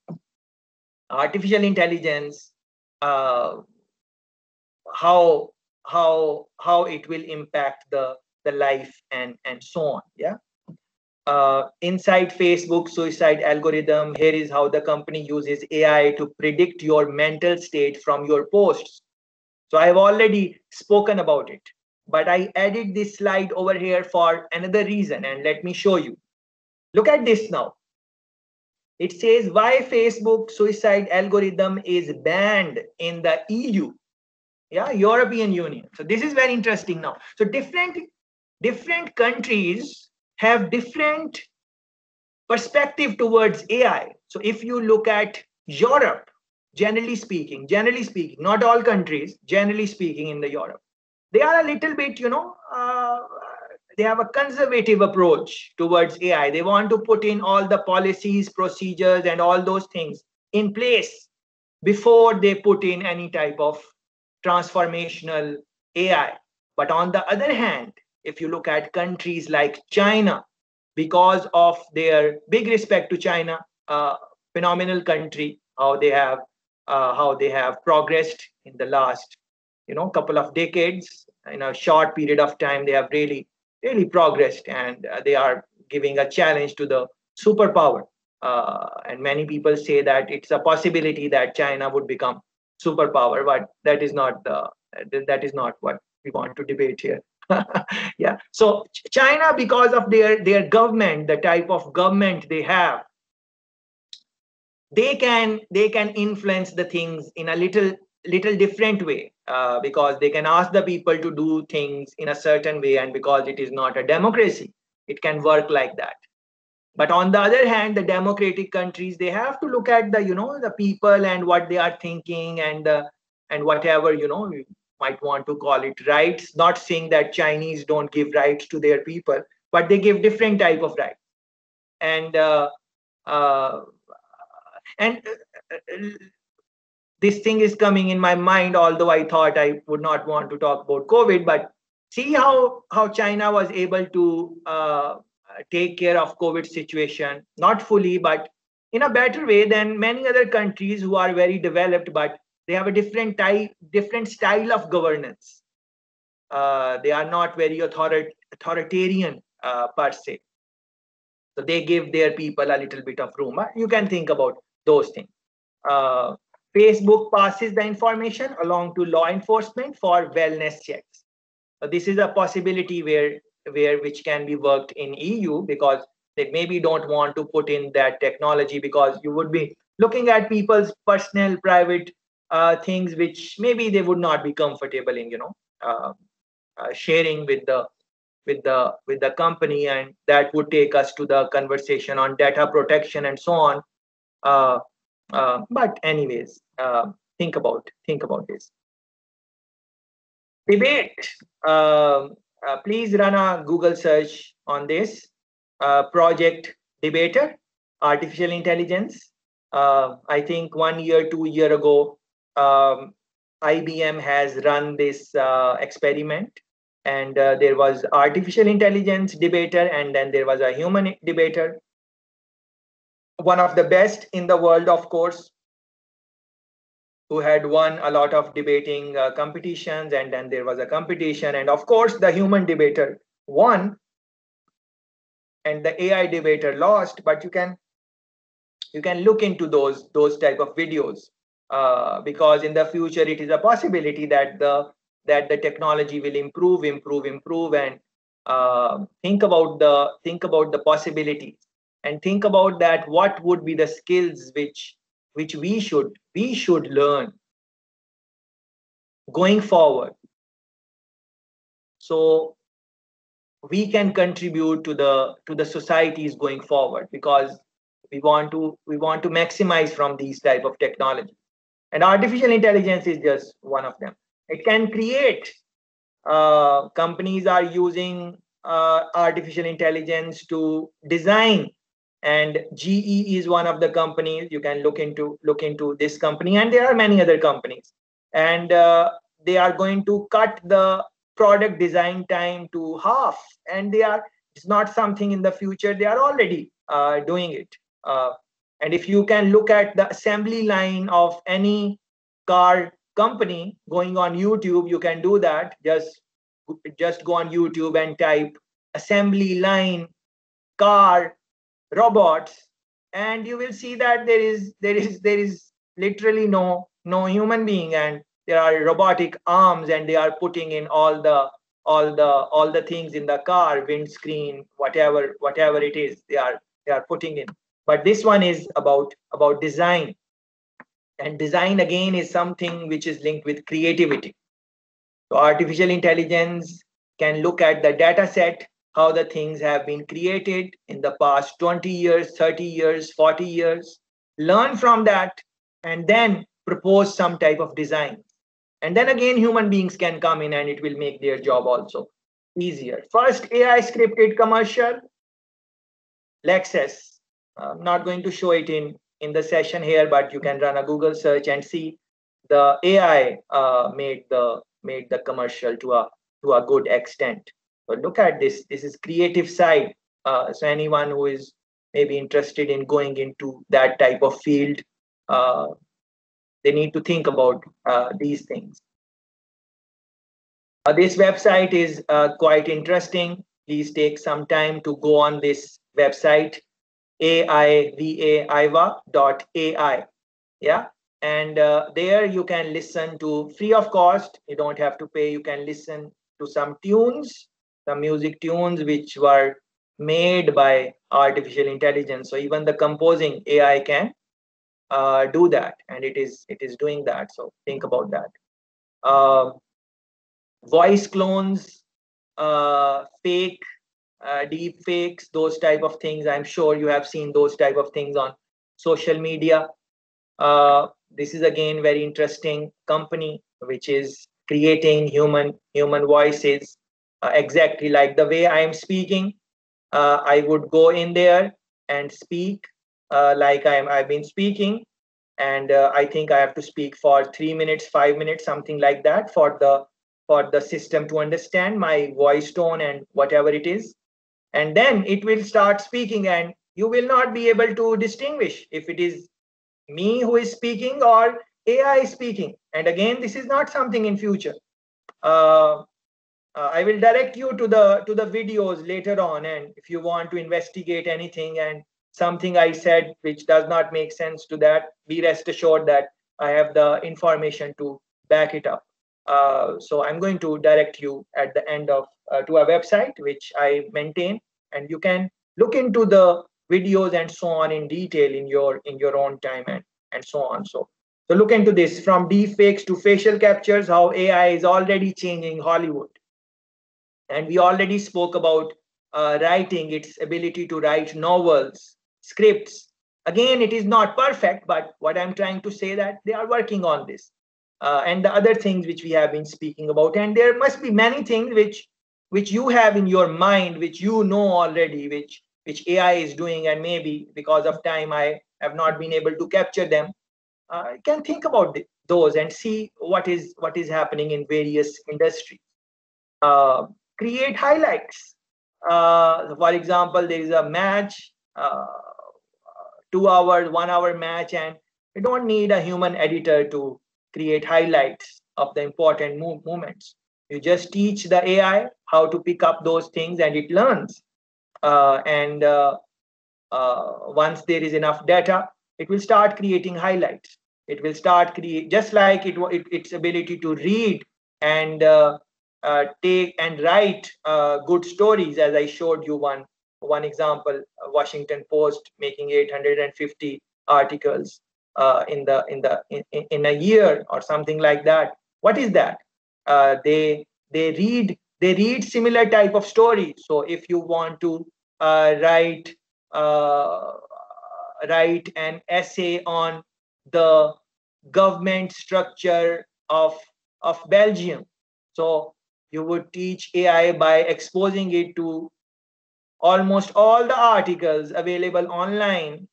artificial intelligence uh, how how how it will impact the the life and and so on yeah? Uh, inside facebook suicide algorithm here is how the company uses ai to predict your mental state from your posts so i have already spoken about it but I added this slide over here for another reason and let me show you. Look at this now. It says why Facebook suicide algorithm is banned in the EU, yeah, European Union. So this is very interesting now. So different, different countries have different perspective towards AI. So if you look at Europe, generally speaking, generally speaking, not all countries, generally speaking in the Europe, they are a little bit, you know, uh, they have a conservative approach towards AI. They want to put in all the policies, procedures, and all those things in place before they put in any type of transformational AI. But on the other hand, if you look at countries like China, because of their big respect to China, uh, phenomenal country, how they have uh, how they have progressed in the last you know couple of decades. In a short period of time they have really really progressed and uh, they are giving a challenge to the superpower. Uh, and many people say that it's a possibility that china would become superpower but that is not the that is not what we want to debate here. *laughs* Yeah. So china because of their their government the type of government they have they can they can influence the things in a little little different way uh, because they can ask the people to do things in a certain way and because it is not a democracy it can work like that. But on the other hand the democratic countries they have to look at the you know the people and what they are thinking and uh, and whatever you know you might want to call it rights not saying that chinese don't give rights to their people but they give different type of rights. And uh, uh, and this thing is coming in my mind although i thought i would not want to talk about covid but see how how china was able to uh, take care of covid situation. Not fully but in a better way than many other countries who are very developed but they have a different type different style of governance. Uh, they are not very author- authoritarian uh, per se. So they give their people a little bit of room you can think about those things uh, Facebook passes the information along to law enforcement for wellness checks. So this is a possibility where where which can be worked in EU because they maybe don't want to put in that technology because you would be looking at people's personal private uh, things which maybe they would not be comfortable in you know uh, uh, sharing with the with the with the company and that would take us to the conversation on data protection and so on but anyways, uh, think about think about this. Debate. Um, uh, please run a Google search on this uh, project debater, artificial intelligence. Uh, I think one year, two year ago, um, IBM has run this experiment and uh, there was artificial intelligence debater and then there was a human debater one of the best in the world, of course, who had won a lot of debating uh, competitions, and then there was a competition, and of course, the human debater won, and the AI debater lost. But you can you can look into those those type of videos uh, because in the future it is a possibility that the that the technology will improve, improve, improve, and uh, think about the think about the possibilities and think about that what would be the skills which which we should we should learn going forward? So we can contribute to the to the societies going forward because we want to we want to maximize from these type of technology. And artificial intelligence is just one of them. It can create uh, companies are using uh, artificial intelligence to design and GE is one of the companies. You can look into look into this company. And there are many other companies. And uh, they are going to cut the product design time to half. And they are it's not something in the future. They are already uh, doing it. Uh, and if you can look at the assembly line of any car company going on youtube you can do that. Just just go on youtube and type assembly line car robots and you will see that there is there is there is literally no no human being and there are robotic arms and they are putting in all the all the all the things in the car windscreen whatever whatever it is they are they are putting in. But this one is about about design. And design again is something which is linked with creativity. So artificial intelligence can look at the data set how the things have been created in the past 20 years, 30 years, 40 years, learn from that, and then propose some type of design. And then again, human beings can come in and it will make their job also easier. First, AI scripted commercial, Lexus. I'm not going to show it in, in the session here, but you can run a Google search and see the AI uh, made the made the commercial to a to a good extent. Look at this. This is creative side. Uh, so anyone who is maybe interested in going into that type of field, uh, they need to think about uh, these things. Uh, this website is uh, quite interesting. Please take some time to go on this website, aivaiva.ai. Yeah, and uh, there you can listen to free of cost. You don't have to pay. You can listen to some tunes some music tunes which were made by artificial intelligence. So even the composing ai can uh, do that and it is it is doing that. So think about that. Uh, voice clones uh, fake uh, deep fakes those type of things. I'm sure you have seen those type of things on social media. Uh, this is again very interesting company which is creating human human voices uh, exactly like the way I am speaking. Uh, I would go in there and speak uh, like I'm, I've been speaking. And uh, I think I have to speak for three minutes, five minutes, something like that for the for the system to understand my voice tone and whatever it is. And then it will start speaking and you will not be able to distinguish if it is me who is speaking or AI speaking. And again, this is not something in future. Uh, uh, I will direct you to the to the videos later on, and if you want to investigate anything and something I said which does not make sense to that, be rest assured that I have the information to back it up. Uh, so I'm going to direct you at the end of uh, to a website which I maintain, and you can look into the videos and so on in detail in your in your own time and and so on. So so look into this from deepfakes to facial captures, how AI is already changing Hollywood. And we already spoke about uh, writing, its ability to write novels, scripts. Again, it is not perfect, but what I'm trying to say that they are working on this. Uh, and the other things which we have been speaking about. And there must be many things which which you have in your mind, which you know already, which which AI is doing, and maybe because of time I have not been able to capture them uh, can think about the, those and see what is what is happening in various industries. Uh, create highlights. Uh, for example, there is a match, uh, two hour, one hour match, and you don't need a human editor to create highlights of the important move, moments. You just teach the AI how to pick up those things, and it learns. Uh, and uh, once there is enough data, it will start creating highlights it will start create just like it, it its ability to read and uh, uh, take and write uh, good stories as i showed you one one example washington post making 850 articles uh, in the in the in, in a year or something like that what is that uh, they they read they read similar type of stories so if you want to uh, write write an essay on the government structure of, of Belgium. So you would teach AI by exposing it to almost all the articles available online.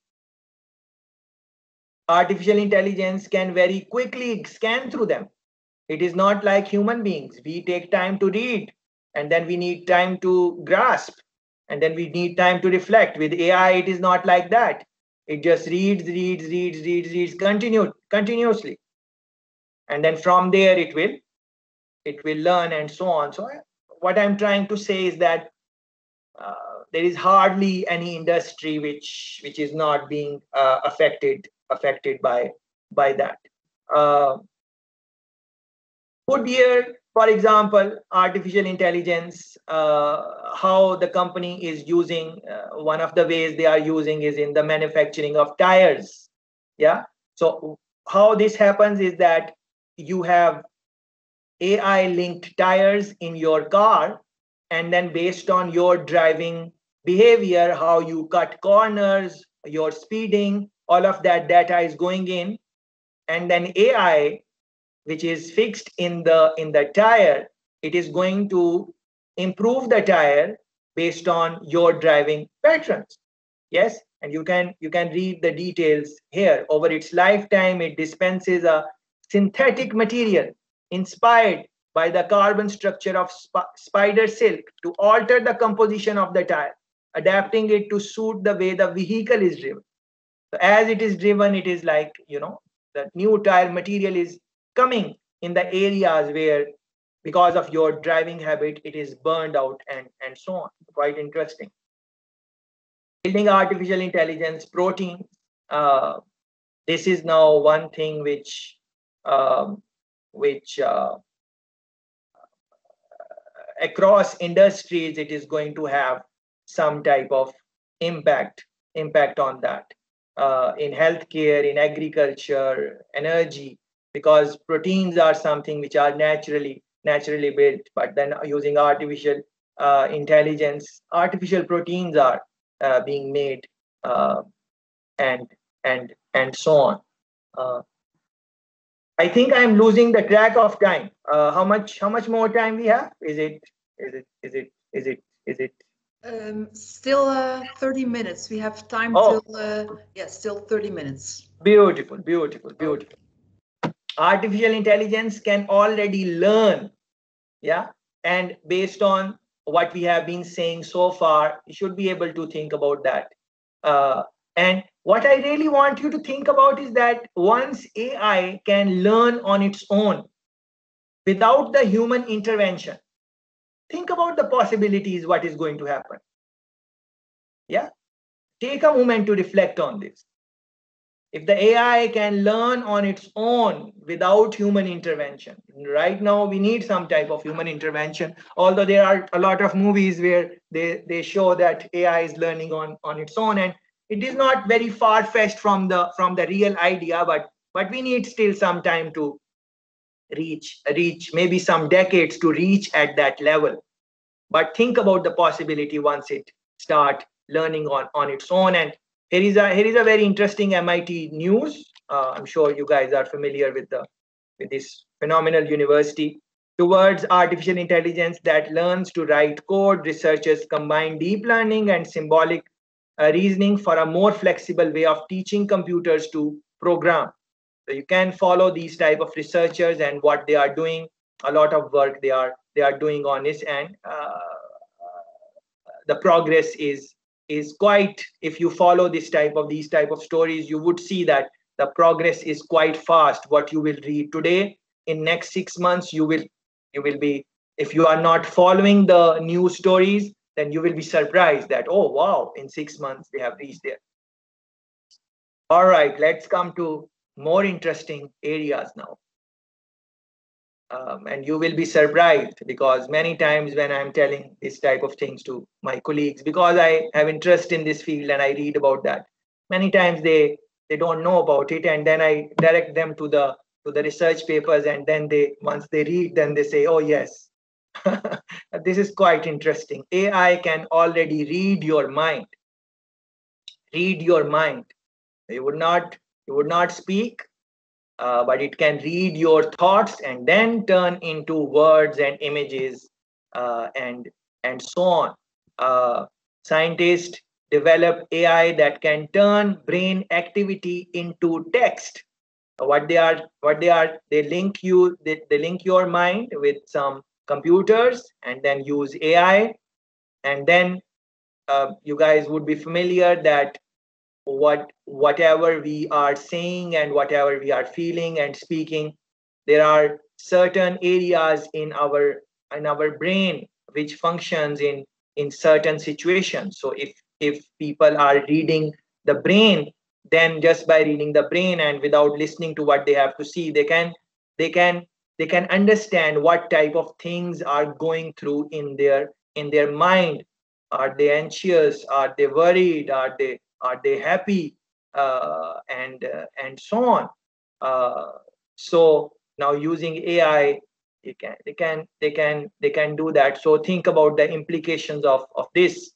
Artificial intelligence can very quickly scan through them. It is not like human beings. We take time to read and then we need time to grasp and then we need time to reflect. With AI, it is not like that. It just reads, reads, reads, reads, reads, continue, continuously. And then from there it will, it will learn and so on. So what I'm trying to say is that uh, there is hardly any industry which which is not being uh, affected affected by by that. Uh, Goodyear for example, artificial intelligence, uh, how the company is using, uh, one of the ways they are using is in the manufacturing of tires. Yeah. So how this happens is that you have AI linked tires in your car, and then based on your driving behavior, how you cut corners, your speeding, all of that data is going in. And then AI which is fixed in the in the tire it is going to improve the tire based on your driving patterns. Yes? And you can you can read the details here. Over its lifetime it dispenses a synthetic material inspired by the carbon structure of sp- spider silk to alter the composition of the tire adapting it to suit the way the vehicle is driven. So as it is driven it is like you know the new tire material is coming in the areas where because of your driving habit it is burned out and and so on. Quite interesting. Building artificial intelligence protein uh, this is now one thing which um, which uh, across industries it is going to have some type of impact impact on that. Uh, in healthcare in agriculture energy because proteins are something which are naturally naturally built but then using artificial uh, intelligence artificial proteins are uh, being made uh, and and and so on. Uh, i think i'm losing the track of time uh, how much how much more time we have is it is it is it is it is it um, still uh, 30 minutes. We have time oh. till, uh, yeah, still 30 minutes. Beautiful, beautiful, beautiful. Artificial intelligence can already learn, yeah? And based on what we have been saying so far, you should be able to think about that. Uh, and what I really want you to think about is that once AI can learn on its own without the human intervention, think about the possibilities, what is going to happen. Yeah. Take a moment to reflect on this. If the AI can learn on its own without human intervention, right now we need some type of human intervention. Although there are a lot of movies where they, they show that AI is learning on, on its own, and it is not very far fetched from the from the real idea but but we need still some time to reach reach maybe some decades to reach at that level. But think about the possibility once it start learning on on its own. And here is a here is a very interesting mit news. Uh, i'm sure you guys are familiar with the with this phenomenal university. Towards artificial intelligence that learns to write code researchers combine deep learning and symbolic reasoning for a more flexible way of teaching computers to program. So you can follow these type of researchers and what they are doing. A lot of work they are they are doing on this, and uh, the progress is is quite. If you follow this type of these type of stories, you would see that the progress is quite fast. What you will read today in next six months, you will you will be if you are not following the news stories then you will be surprised that, oh, wow, in six months they have reached there. All right, let's come to more interesting areas now. Um, and you will be surprised because many times when I'm telling this type of things to my colleagues, because I have interest in this field and I read about that, many times they they don't know about it, and then I direct them to the to the research papers, and then they once they read, then they say, oh yes, *laughs* this is quite interesting. AI can already read your mind. Read your mind. You would not you would not speak, uh, but it can read your thoughts and then turn into words and images uh, and and so on. Uh, scientists develop AI that can turn brain activity into text. What they are, what they are, they link you, they, they link your mind with some computers and then use AI. And then uh, you guys would be familiar that what whatever we are saying and whatever we are feeling and speaking, there are certain areas in our in our brain which functions in in certain situations. So if if people are reading the brain, then just by reading the brain and without listening to what they have to see, they can they can they can understand what type of things are going through in their in their mind. Are they anxious? Are they worried? Are they are they happy? Uh, and uh, and so on. Uh, so now using ai they can they can they can they can do that. So think about the implications of of this.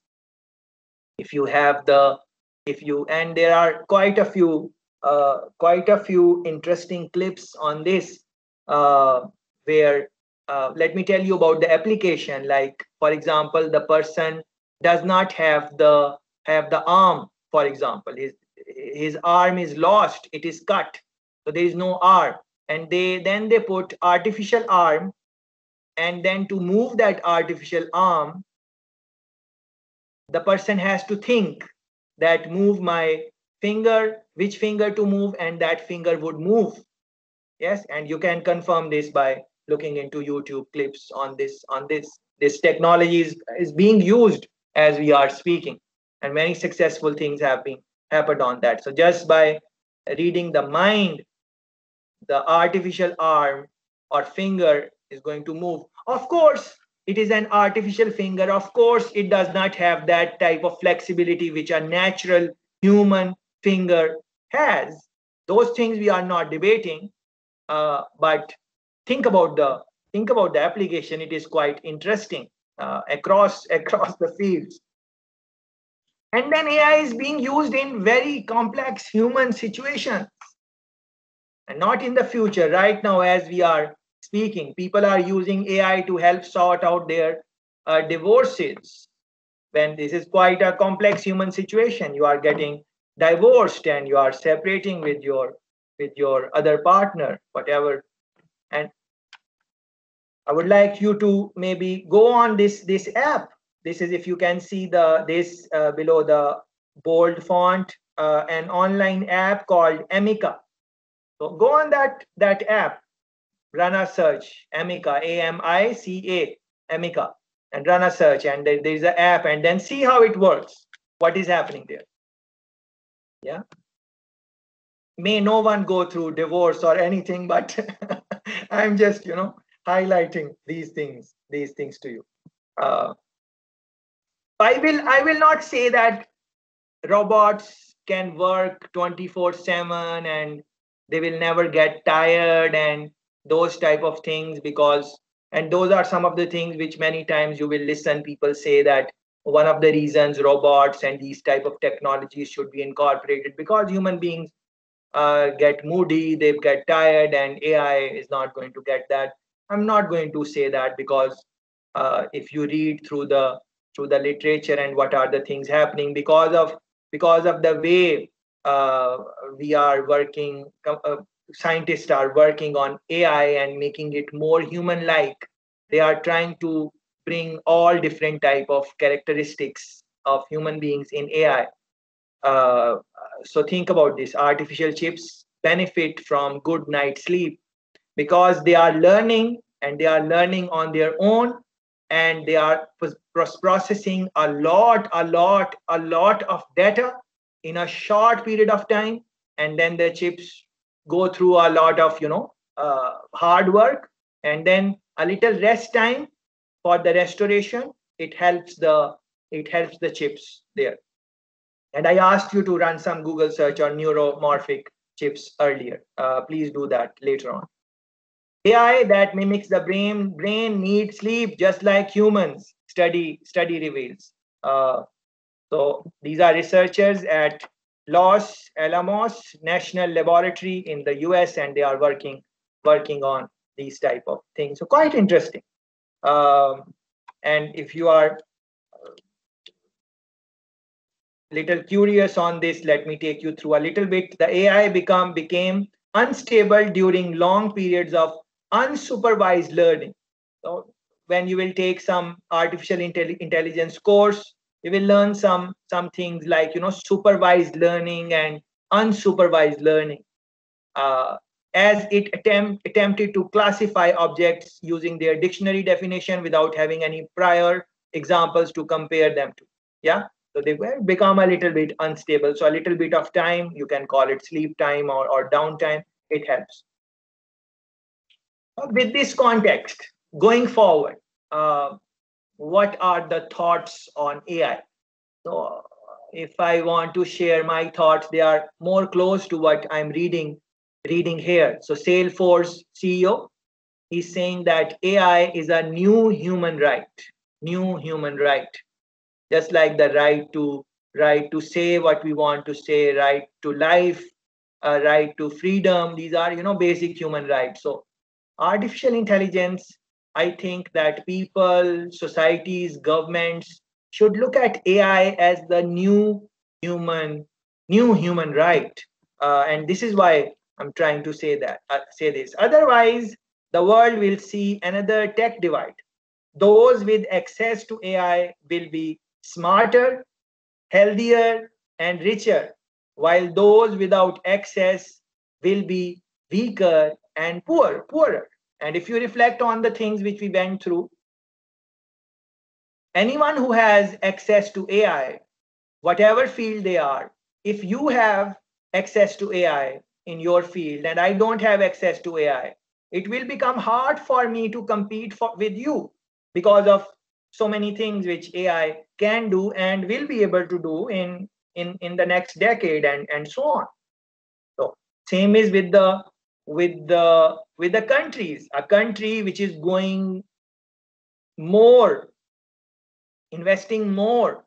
If you have the if you and there are quite a few uh, quite a few interesting clips on this where uh, let me tell you about the application. Like for example the person does not have the have the arm for example. His his arm is lost. It is cut. So there is no arm. And they then they put artificial arm. And then to move that artificial arm the person has to think that move my finger which finger to move and that finger would move yes and you can confirm this by looking into youtube clips on this on this this technology is, is being used as we are speaking. And many successful things have been happened on that. So just by reading the mind the artificial arm or finger is going to move. Of course it is an artificial finger. Of course it does not have that type of flexibility which a natural human finger has. Those things we are not debating uh, but think about the think about the application. It is quite interesting uh, across *laughs* across the fields. And then AI is being used in very complex human situations. And not in the future. Right now, as we are speaking, people are using AI to help sort out their uh, divorces. when this is quite a complex human situation you are getting divorced and you are separating with your with your other partner whatever and i would like you to maybe go on this this app this is if you can see the this uh, below the bold font uh, an online app called Amica. So go on that that app, run a search, Amica, A-M-I-C-A, Amica, and run a search, and there, there's an app, and then see how it works. What is happening there? Yeah. May no one go through divorce or anything, but *laughs* I'm just you know highlighting these things, these things to you. Uh, I will I will not say that robots can work 24 7 and they will never get tired and those type of things because and those are some of the things which many times you will listen people say that one of the reasons robots and these type of technologies should be incorporated because human beings uh, get moody they get tired and ai is not going to get that. I'm not going to say that because uh, if you read through the through the literature and what are the things happening because of because of the way uh, we are working uh, scientists are working on ai and making it more human like they are trying to bring all different type of characteristics of human beings in ai uh, so think about this. Artificial chips benefit from good night sleep because they are learning and they are learning on their own and they are processing a lot a lot a lot of data in a short period of time and then the chips go through a lot of you know uh, hard work and then a little rest time for the restoration it helps the it helps the chips there and i asked you to run some google search on neuromorphic chips earlier uh, please do that later on AI that mimics the brain brain needs sleep just like humans. Study study reveals. Uh, so these are researchers at Los Alamos National Laboratory in the U.S. and they are working working on these type of things. So quite interesting. Um, and if you are uh, little curious on this, let me take you through a little bit. The AI become became unstable during long periods of unsupervised learning. So when you will take some artificial intelligence course, you will learn some some things like you know supervised learning and unsupervised learning. Uh, as it attempt, attempted to classify objects using their dictionary definition without having any prior examples to compare them to. Yeah, so they become a little bit unstable. So a little bit of time, you can call it sleep time or, or downtime, it helps with this context, going forward, uh, what are the thoughts on AI? So, if I want to share my thoughts, they are more close to what I'm reading reading here. So, Salesforce CEO is saying that AI is a new human right, new human right, just like the right to right to say what we want to say, right to life, uh, right to freedom. These are you know basic human rights. So artificial intelligence, I think that people, societies, governments should look at AI as the new human, new human right. Uh, and this is why I'm trying to say that, uh, say this. Otherwise, the world will see another tech divide. Those with access to AI will be smarter, healthier, and richer, while those without access will be weaker and poor, poorer. And if you reflect on the things which we went through, anyone who has access to AI, whatever field they are, if you have access to AI in your field and I don't have access to AI, it will become hard for me to compete for, with you because of so many things which AI can do and will be able to do in in in the next decade and and so on. So same is with the with the with the countries a country which is going more investing more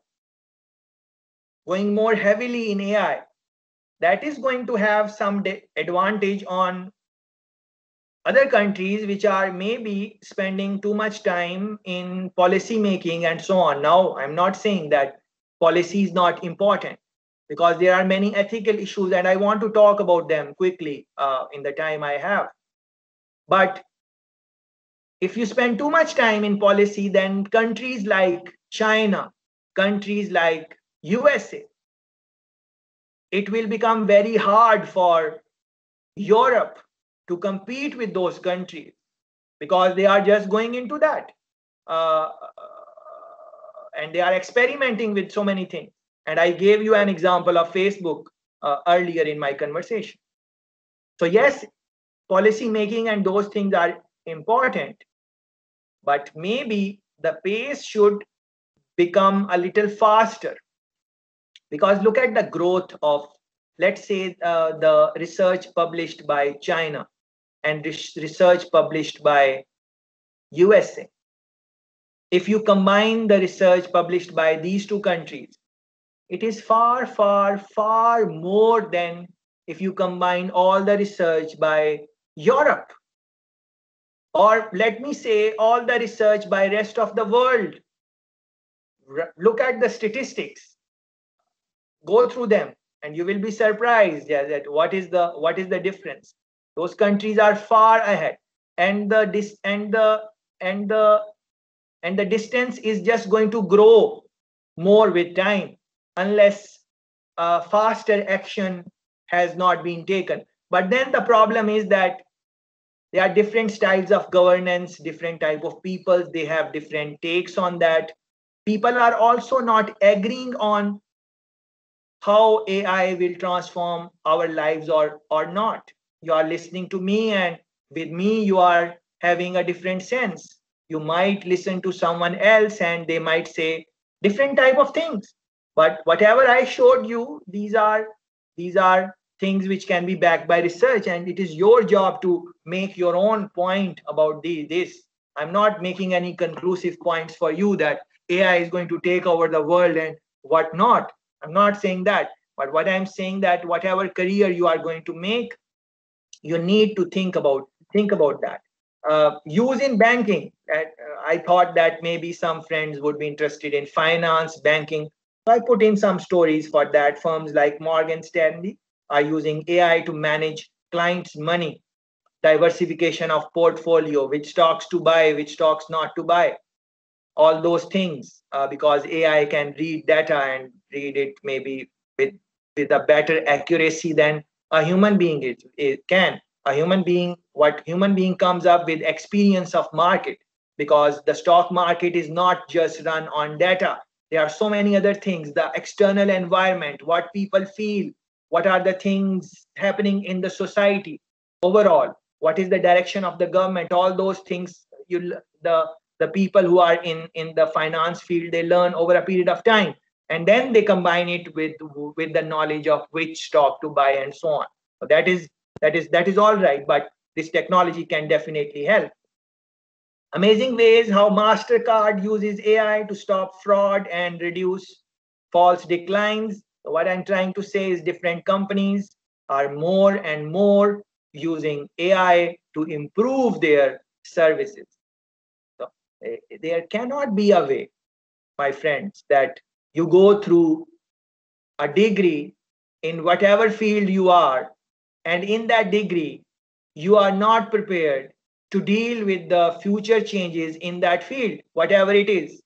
going more heavily in ai that is going to have some advantage on other countries which are maybe spending too much time in policy making and so on. Now, I'm not saying that policy is not important because there are many ethical issues and I want to talk about them quickly uh, in the time I have. But if you spend too much time in policy, then countries like China, countries like USA, it will become very hard for Europe to compete with those countries because they are just going into that. Uh, and they are experimenting with so many things. And I gave you an example of Facebook uh, earlier in my conversation. So, yes, policy making and those things are important, but maybe the pace should become a little faster because look at the growth of let's say uh, the research published by china and research published by USA. If you combine the research published by these two countries, it is far, far, far more than if you combine all the research by Europe. Or let me say all the research by rest of the world. Look at the statistics. Go through them and you will be surprised yeah, that what is the what is the difference those countries are far ahead. And the dis and the and the and the distance is just going to grow more with time unless uh, faster action has not been taken. But then the problem is that there are different styles of governance different type of people. They have different takes on that. People are also not agreeing on how ai will transform our lives or or not you are listening to me and with me you are having a different sense. You might listen to someone else and they might say different type of things. But whatever i showed you these are these are things which can be backed by research and it is your job to make your own point about the, this. I'm not making any conclusive points for you that ai is going to take over the world and whatnot. I'm not saying that. But what i'm saying that whatever career you are going to make you need to think about think about that. Uh, use in banking. Uh, i thought that maybe some friends would be interested in finance banking. So i put in some stories for that. Firms like morgan stanley are using ai to manage clients money. Diversification of portfolio which stocks to buy which stocks not to buy. All those things uh, because ai can read data and read it maybe with with a better accuracy than a human being it can a human being what human being comes up with experience of market because the stock market is not just run on data. There are so many other things the external environment what people feel what are the things happening in the society. Overall what is the direction of the government? All those things you the the people who are in in the finance field they learn over a period of time and then they combine it with with the knowledge of which stock to buy and so on. So that is that is that is all right but this technology can definitely help. Amazing ways how mastercard uses ai to stop fraud and reduce false declines. So what i'm trying to say is different companies are more and more using ai to improve their services. So eh, there cannot be a way my friends that you go through a degree in whatever field you are, and in that degree, you are not prepared to deal with the future changes in that field, whatever it is.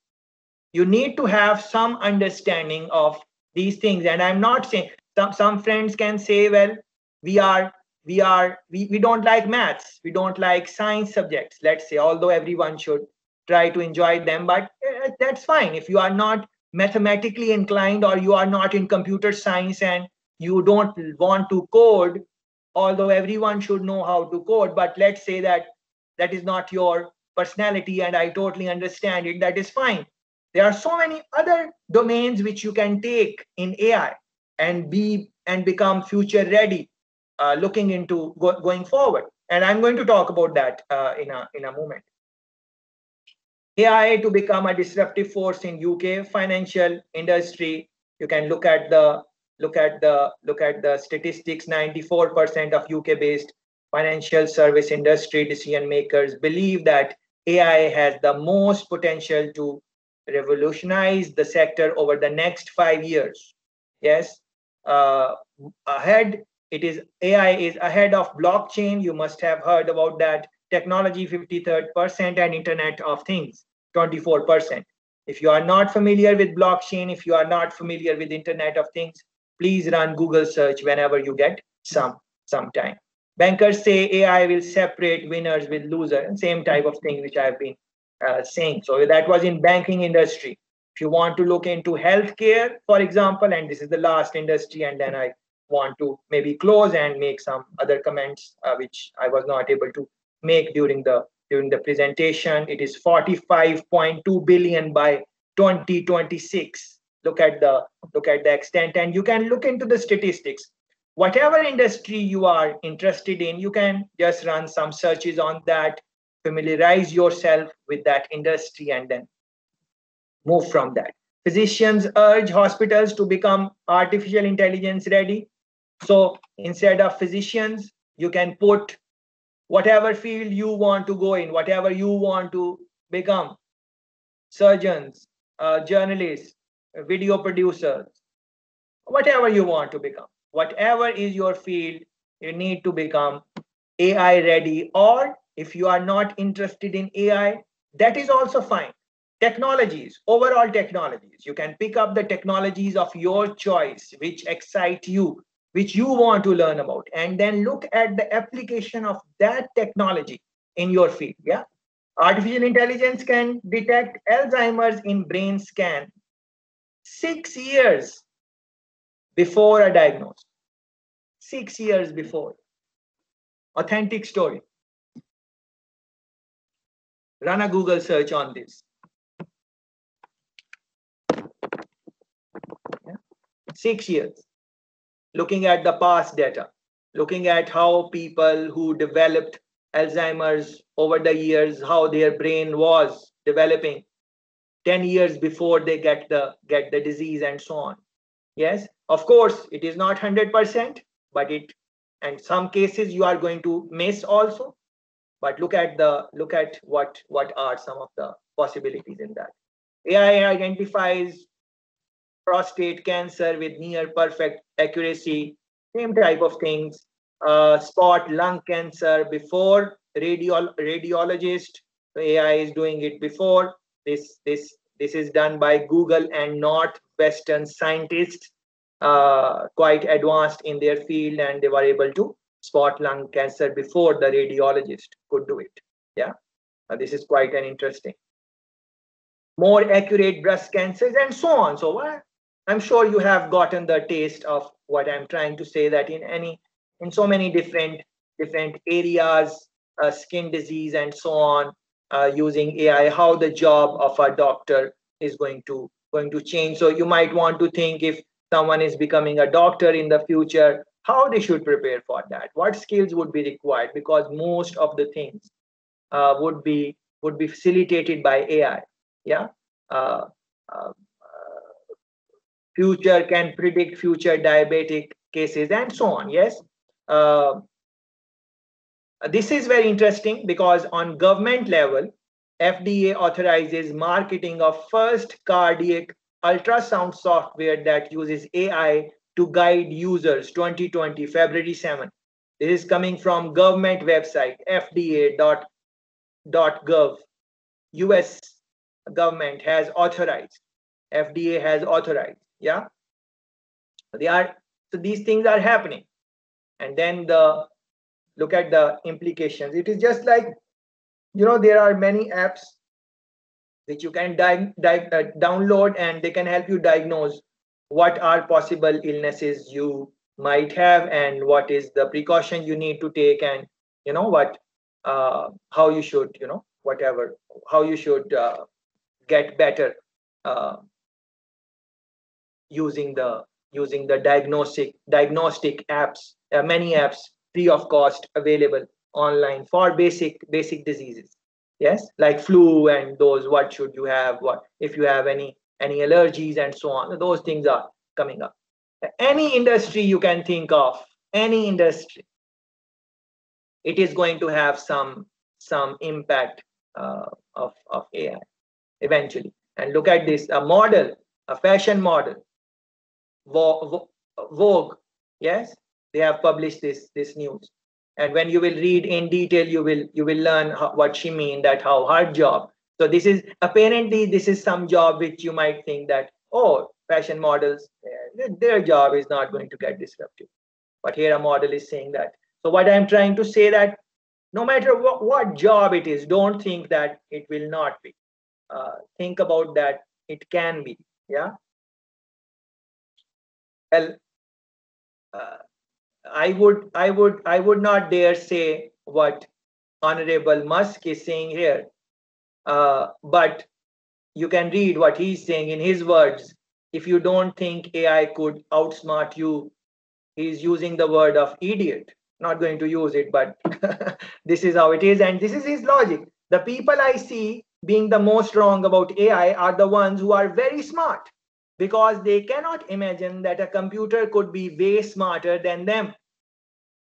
You need to have some understanding of these things. And I'm not saying some, some friends can say, well, we are we are we, we don't like maths we don't like science subjects let's say although everyone should try to enjoy them but uh, that's fine if you are not mathematically inclined or you are not in computer science and you don't want to code although everyone should know how to code but let's say that that is not your personality and i totally understand it that is fine. There are so many other domains which you can take in ai and be and become future ready uh, looking into go, going forward. And i'm going to talk about that uh, in a in a moment AI to become a disruptive force in UK financial industry. You can look at the look at the look at the statistics. 94% of UK-based financial service industry decision makers believe that AI has the most potential to revolutionize the sector over the next five years. Yes, uh, ahead it is AI is ahead of blockchain. You must have heard about that. Technology 53rd percent and Internet of Things 24%. If you are not familiar with blockchain, if you are not familiar with Internet of Things, please run Google search whenever you get some some time. Bankers say AI will separate winners with losers, same type of thing which I've been uh, saying. So that was in banking industry. If you want to look into healthcare, for example, and this is the last industry, and then I want to maybe close and make some other comments uh, which I was not able to make during the during the presentation. It is 45.2 billion by 2026. Look at the look at the extent, and you can look into the statistics. Whatever industry you are interested in, you can just run some searches on that, familiarize yourself with that industry, and then move from that. Physicians urge hospitals to become artificial intelligence ready. So instead of physicians, you can put whatever field you want to go in, whatever you want to become surgeons, uh, journalists, video producers, whatever you want to become, whatever is your field, you need to become AI ready. Or if you are not interested in AI, that is also fine. Technologies, overall technologies, you can pick up the technologies of your choice, which excite you, which you want to learn about and then look at the application of that technology in your field yeah? Artificial intelligence can detect alzheimer's in brain scan 6 years before a diagnosis. 6 years before. Authentic story. Run a google search on this. Yeah? 6 years looking at the past data, looking at how people who developed Alzheimer's over the years, how their brain was developing 10 years before they get the get the disease and so on. Yes, of course, it is not 100%, but it and some cases you are going to miss also. But look at the look at what what are some of the possibilities in that. AI identifies prostate cancer with near perfect accuracy, same type of things. Uh, spot lung cancer before radiol radiologist. AI is doing it before. This this this is done by Google and not Western scientists, uh, quite advanced in their field, and they were able to spot lung cancer before the radiologist could do it. Yeah, uh, this is quite an interesting. More accurate breast cancers and so on. So what? I'm sure you have gotten the taste of what I'm trying to say that in any in so many different different areas, uh, skin disease and so on, uh, using AI, how the job of a doctor is going to going to change. So you might want to think if someone is becoming a doctor in the future, how they should prepare for that, what skills would be required, because most of the things uh, would be would be facilitated by AI. Yeah. Future can predict future diabetic cases and so on yes. Uh, this is very interesting because on government level fda authorizes marketing of first cardiac ultrasound software that uses ai to guide users. 2020 february 7 this is coming from government website fda.gov us government has authorized fda has authorized yeah? They are so these things are happening. And then the look at the implications. It is just like you know there are many apps which you can di- di- uh, download and they can help you diagnose what are possible illnesses you might have and what is the precaution you need to take and you know what uh, how you should you know whatever how you should uh, get better uh, using the using the diagnostic diagnostic apps uh, many apps free of cost available online for basic basic diseases. Yes? Like flu and those what should you have what if you have any any allergies and so on. Those things are coming up. Any industry you can think of any industry it is going to have some some impact uh, of, of AI eventually. And look at this, a model, a fashion model, Vogue, yes, they have published this, this news. And when you will read in detail, you will you will learn how, what she mean that how hard job. So this is apparently this is some job which you might think that oh fashion models their job is not going to get disrupted. But here a model is saying that. So what I'm trying to say that no matter what, what job it is, don't think that it will not be. Uh, think about that it can be. Yeah. Well, uh, I would, I would, I would not dare say what Honorable Musk is saying here, uh, but you can read what he's saying in his words. If you don't think AI could outsmart you, he's using the word of idiot not going to use it, but *laughs* this is how it is. And this is his logic. The people I see being the most wrong about AI are the ones who are very smart because they cannot imagine that a computer could be way smarter than them.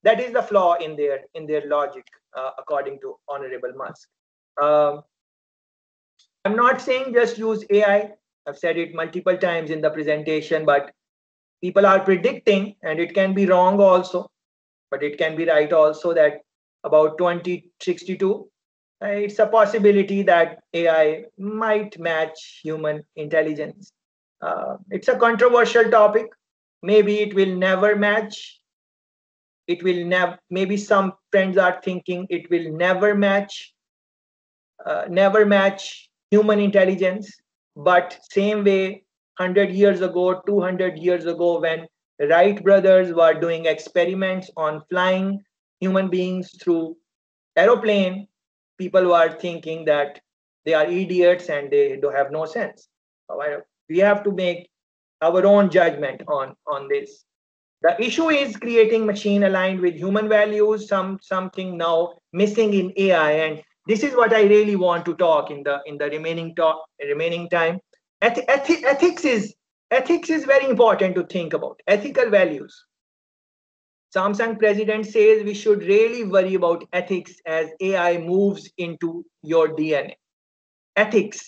That is the flaw in their in their logic, uh, according to Honorable Musk. Um, I'm not saying just use AI. I've said it multiple times in the presentation, but people are predicting, and it can be wrong also but it can be right also that about 2062 uh, it's a possibility that ai might match human intelligence uh, it's a controversial topic maybe it will never match it will never maybe some friends are thinking it will never match uh, never match human intelligence but same way 100 years ago 200 years ago when Wright brothers were doing experiments on flying human beings through aeroplane. People were thinking that they are idiots and they don't have no sense. We have to make our own judgment on, on this. The issue is creating machine aligned with human values, some something now missing in AI. And this is what I really want to talk in the in the remaining talk remaining time. Eth- eth- ethics is ethics is very important to think about ethical values samsung president says we should really worry about ethics as ai moves into your dna ethics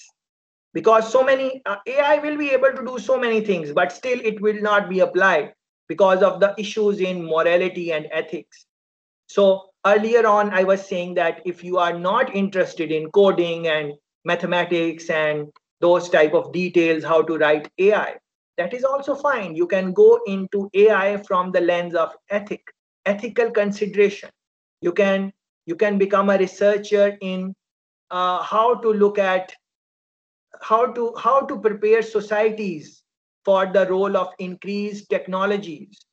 because so many uh, ai will be able to do so many things but still it will not be applied because of the issues in morality and ethics. So earlier on i was saying that if you are not interested in coding and mathematics and those type of details how to write ai that is also fine. You can go into ai from the lens of ethic ethical consideration. You can you can become a researcher in uh, how to look at how to how to prepare societies for the role of increased technologies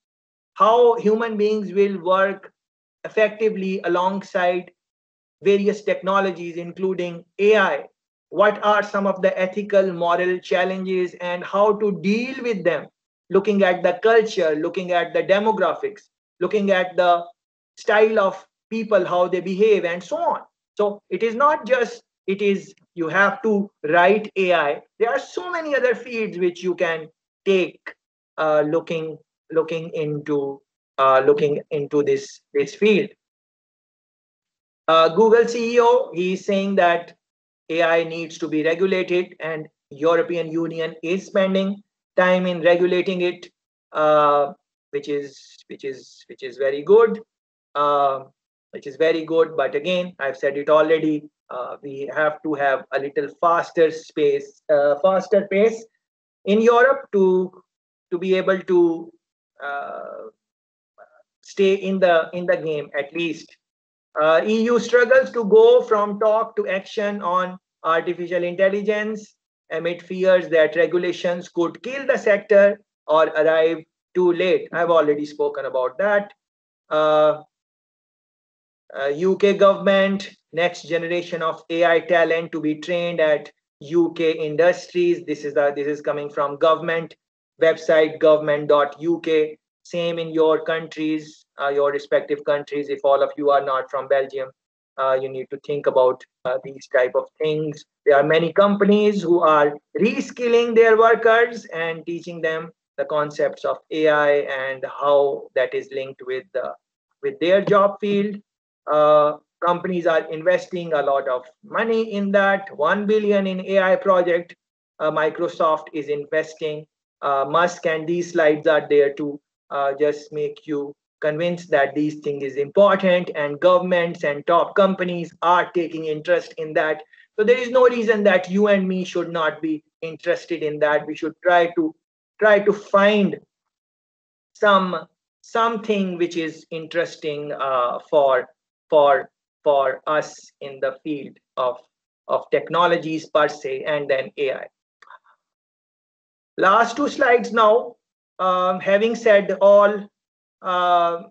how human beings will work effectively alongside various technologies including ai what are some of the ethical moral challenges and how to deal with them? Looking at the culture looking at the demographics looking at the style of people how they behave and so on. So it is not just it is you have to write ai there are so many other fields which you can take uh, looking looking into uh, looking into this this field uh, google ceo he's saying that AI needs to be regulated, and European Union is spending time in regulating it, uh, which is which is which is very good, uh, which is very good. But again, I've said it already. Uh, we have to have a little faster space, uh, faster pace in Europe to to be able to uh, stay in the in the game at least uh, EU struggles to go from talk to action on artificial intelligence amid fears that regulations could kill the sector or arrive too late. I've already spoken about that. Uh, uh, UK government, next generation of AI talent to be trained at UK industries. This is the this is coming from government website government.uk. Same in your countries uh, your respective countries if all of you are not from belgium uh, you need to think about uh, these type of things there are many companies who are reskilling their workers and teaching them the concepts of ai and how that is linked with the with their job field Uh, companies are investing a lot of money in that. One billion in AI project. Uh, Microsoft is investing. Uh, Musk and these slides are there to uh, just make you convinced that these things is important and governments and top companies are taking interest in that so there is no reason that you and me should not be interested in that we should try to try to find some something which is interesting uh, for for for us in the field of of technologies per se and then ai last two slides now um, having said all uh,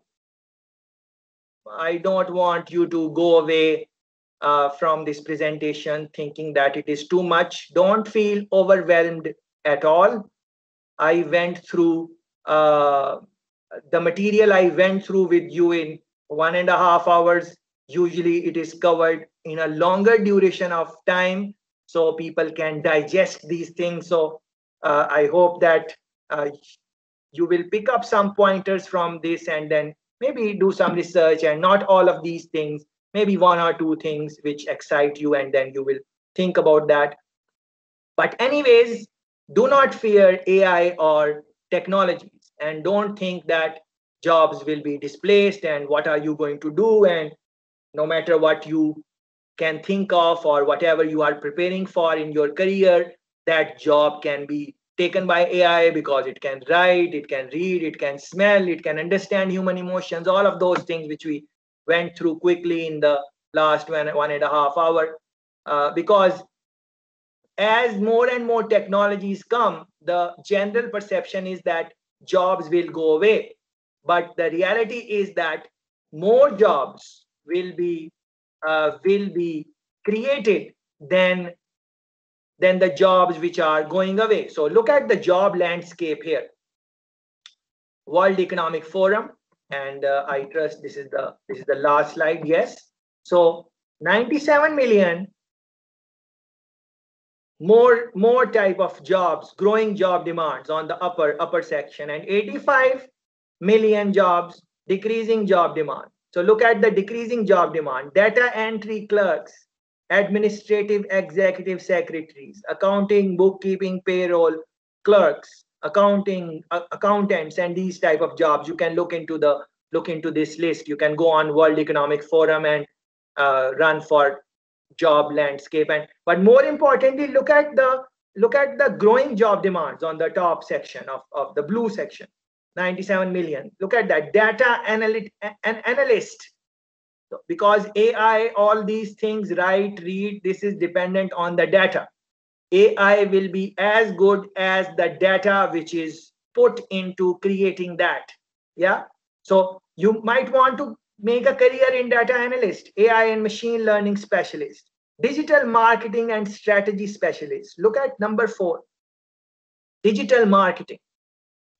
i don't want you to go away uh, from this presentation thinking that it is too much. Don't feel overwhelmed at all. I went through uh, the material I went through with you in one and a half hours. Usually it is covered in a longer duration of time so people can digest these things. So uh, I hope that uh, you will pick up some pointers from this and then maybe do some research and not all of these things maybe one or two things which excite you and then you will think about that but anyways do not fear ai or technologies and don't think that jobs will be displaced and what are you going to do? And no matter what you can think of or whatever you are preparing for in your career that job can be taken by ai because it can write it can read it can smell it can understand human emotions all of those things which we went through quickly in the last one, one and a half hour. Uh, because as more and more technologies come the general perception is that jobs will go away but the reality is that more jobs will be uh, will be created than than the jobs which are going away so look at the job landscape here world economic forum and uh, I trust this is the this is the last slide. Yes. So 97 million more more type of jobs, growing job demands on the upper upper section, and 85 million jobs, decreasing job demand. So look at the decreasing job demand. Data entry clerks, administrative executive secretaries, accounting, bookkeeping, payroll clerks, accounting uh, accountants and these type of jobs you can look into the look into this list you can go on world economic forum and uh, run for job landscape and but more importantly look at the look at the growing job demands on the top section of, of the blue section 97 million look at that data analyst an analyst because ai all these things write read this is dependent on the data AI will be as good as the data which is put into creating that. Yeah. So you might want to make a career in data analyst, AI and machine learning specialist, digital marketing and strategy specialist. Look at number four digital marketing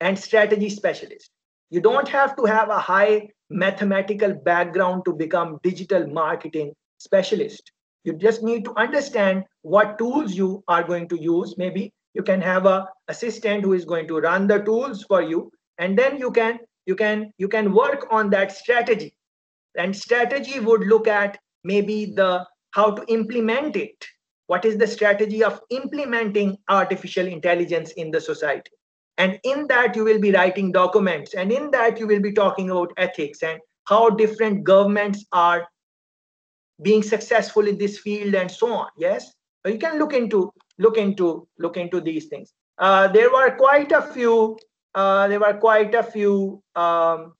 and strategy specialist. You don't have to have a high mathematical background to become digital marketing specialist. You just need to understand what tools you are going to use. Maybe you can have a assistant who is going to run the tools for you, and then you can you can you can work on that strategy. And strategy would look at maybe the how to implement it. What is the strategy of implementing artificial intelligence in the society? And in that, you will be writing documents, and in that, you will be talking about ethics and how different governments are being successful in this field and so on. Yes? So you can look into look into look into these things. Uh, there were quite a few uh, there were quite a few um,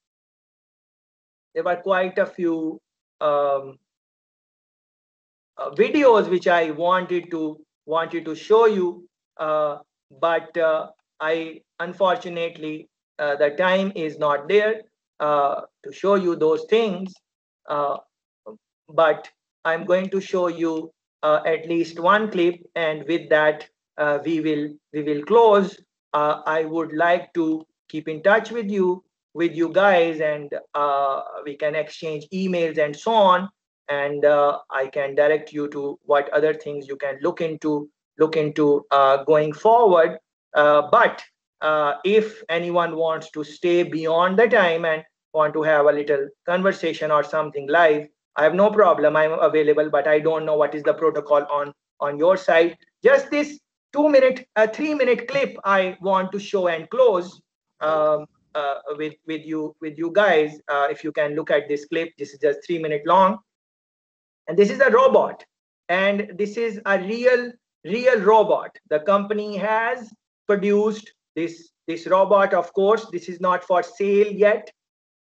there were quite a few um, uh, videos which I wanted to wanted to show you, uh, but uh, I unfortunately uh, the time is not there uh, to show you those things. Uh, but I'm going to show you uh, at least one clip and with that uh, we will we will close. Uh, I would like to keep in touch with you with you guys and we can exchange emails and so on and I can direct you to what other things you can look into look into going forward. But if anyone wants to stay beyond the time and want to have a little conversation or something live, I have no problem. I'm available, but I don't know what is the protocol on on your side. Just this two minute, a three minute clip I want to show and close um, uh, with with you with you guys. Uh, if you can look at this clip, this is just three minute long, and this is a robot, and this is a real real robot. The company has produced this this robot. Of course, this is not for sale yet,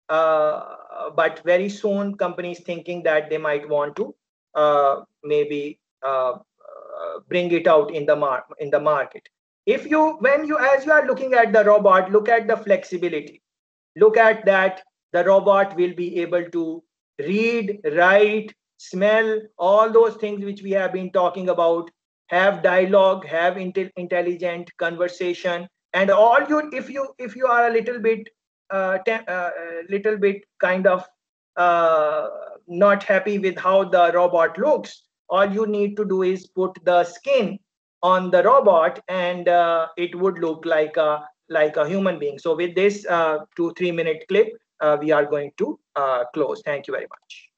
uh, but very soon companies thinking that they might want to uh, maybe uh, bring it out in the mar- in the market if you when you as you are looking at the robot look at the flexibility look at that the robot will be able to read write smell all those things which we have been talking about have dialogue have intel- intelligent conversation and all you if you if you are a little bit uh, te- uh, little bit kind of uh, not happy with how the robot looks all you need to do is put the skin on the robot and uh, it would look like a like a human being. So with this uh, two three minute clip uh, we are going to uh, close. Thank you very much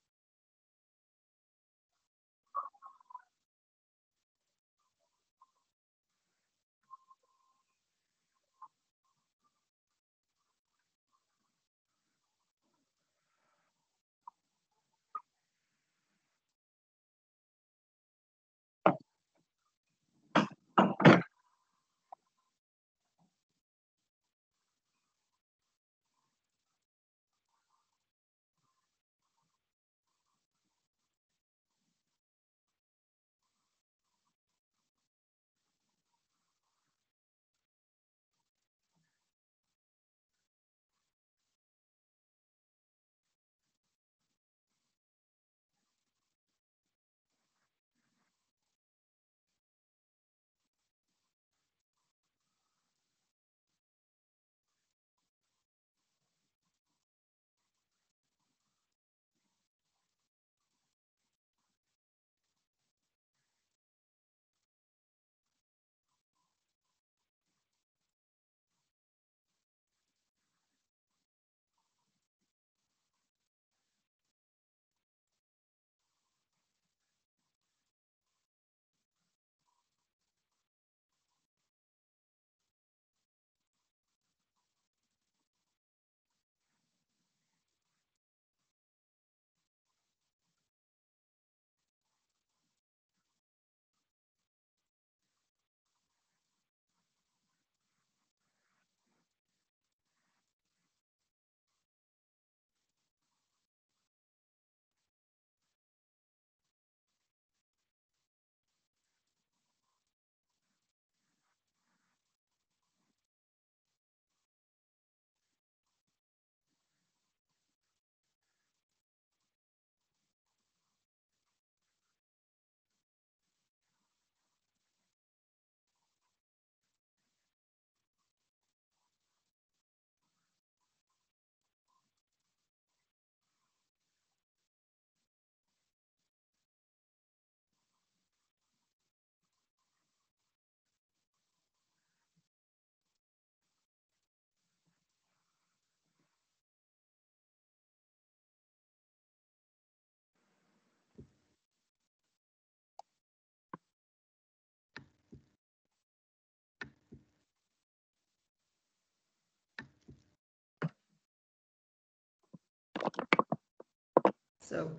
So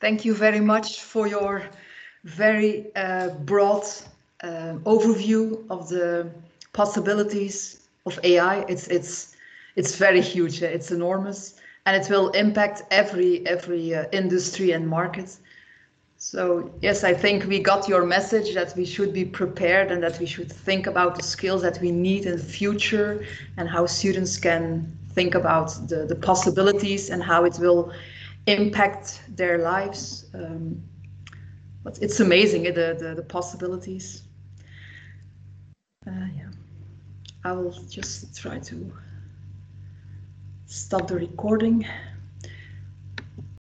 thank you very much for your very uh, broad uh, overview of the possibilities of AI. It's it's it's very huge. It's enormous, and it will impact every every uh, industry and market. So yes, I think we got your message that we should be prepared and that we should think about the skills that we need in the future and how students can think about the, the possibilities and how it will impact their lives. Um, but it's amazing eh, the, the, the possibilities. Uh, yeah, I will just try to stop the recording.